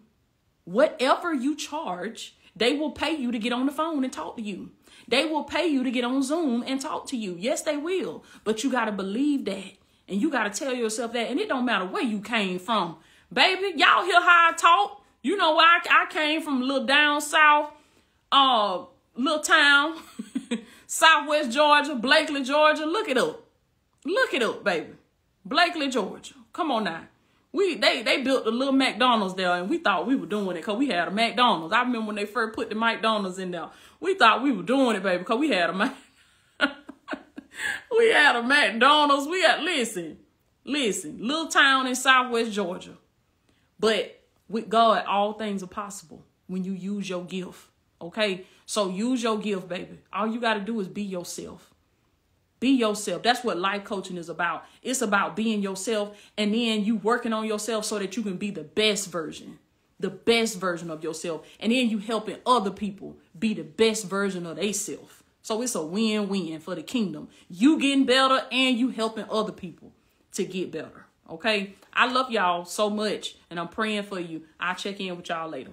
Speaker 1: whatever you charge, they will pay you to get on the phone and talk to you. They will pay you to get on Zoom and talk to you. Yes, they will. But you got to believe that. And you got to tell yourself that. And it don't matter where you came from. Baby, y'all hear how I talk? You know why I, I came from little down south, uh, little town, Southwest Georgia, Blakely, Georgia. Look it up. Look it up, baby. Blakely, Georgia. Come on now. We they they built a little McDonald's there and we thought we were doing it because we had a McDonald's. I remember when they first put the McDonald's in there. We thought we were doing it, baby, because we had a. we had a McDonald's. We had listen, listen, little town in Southwest Georgia. But with God, all things are possible when you use your gift. Okay? So use your gift, baby. All you got to do is be yourself. Be yourself. That's what life coaching is about. It's about being yourself and then you working on yourself so that you can be the best version, the best version of yourself. And then you helping other people be the best version of themselves. So it's a win-win for the kingdom. You getting better and you helping other people to get better. Okay? I love y'all so much and I'm praying for you. I'll check in with y'all later.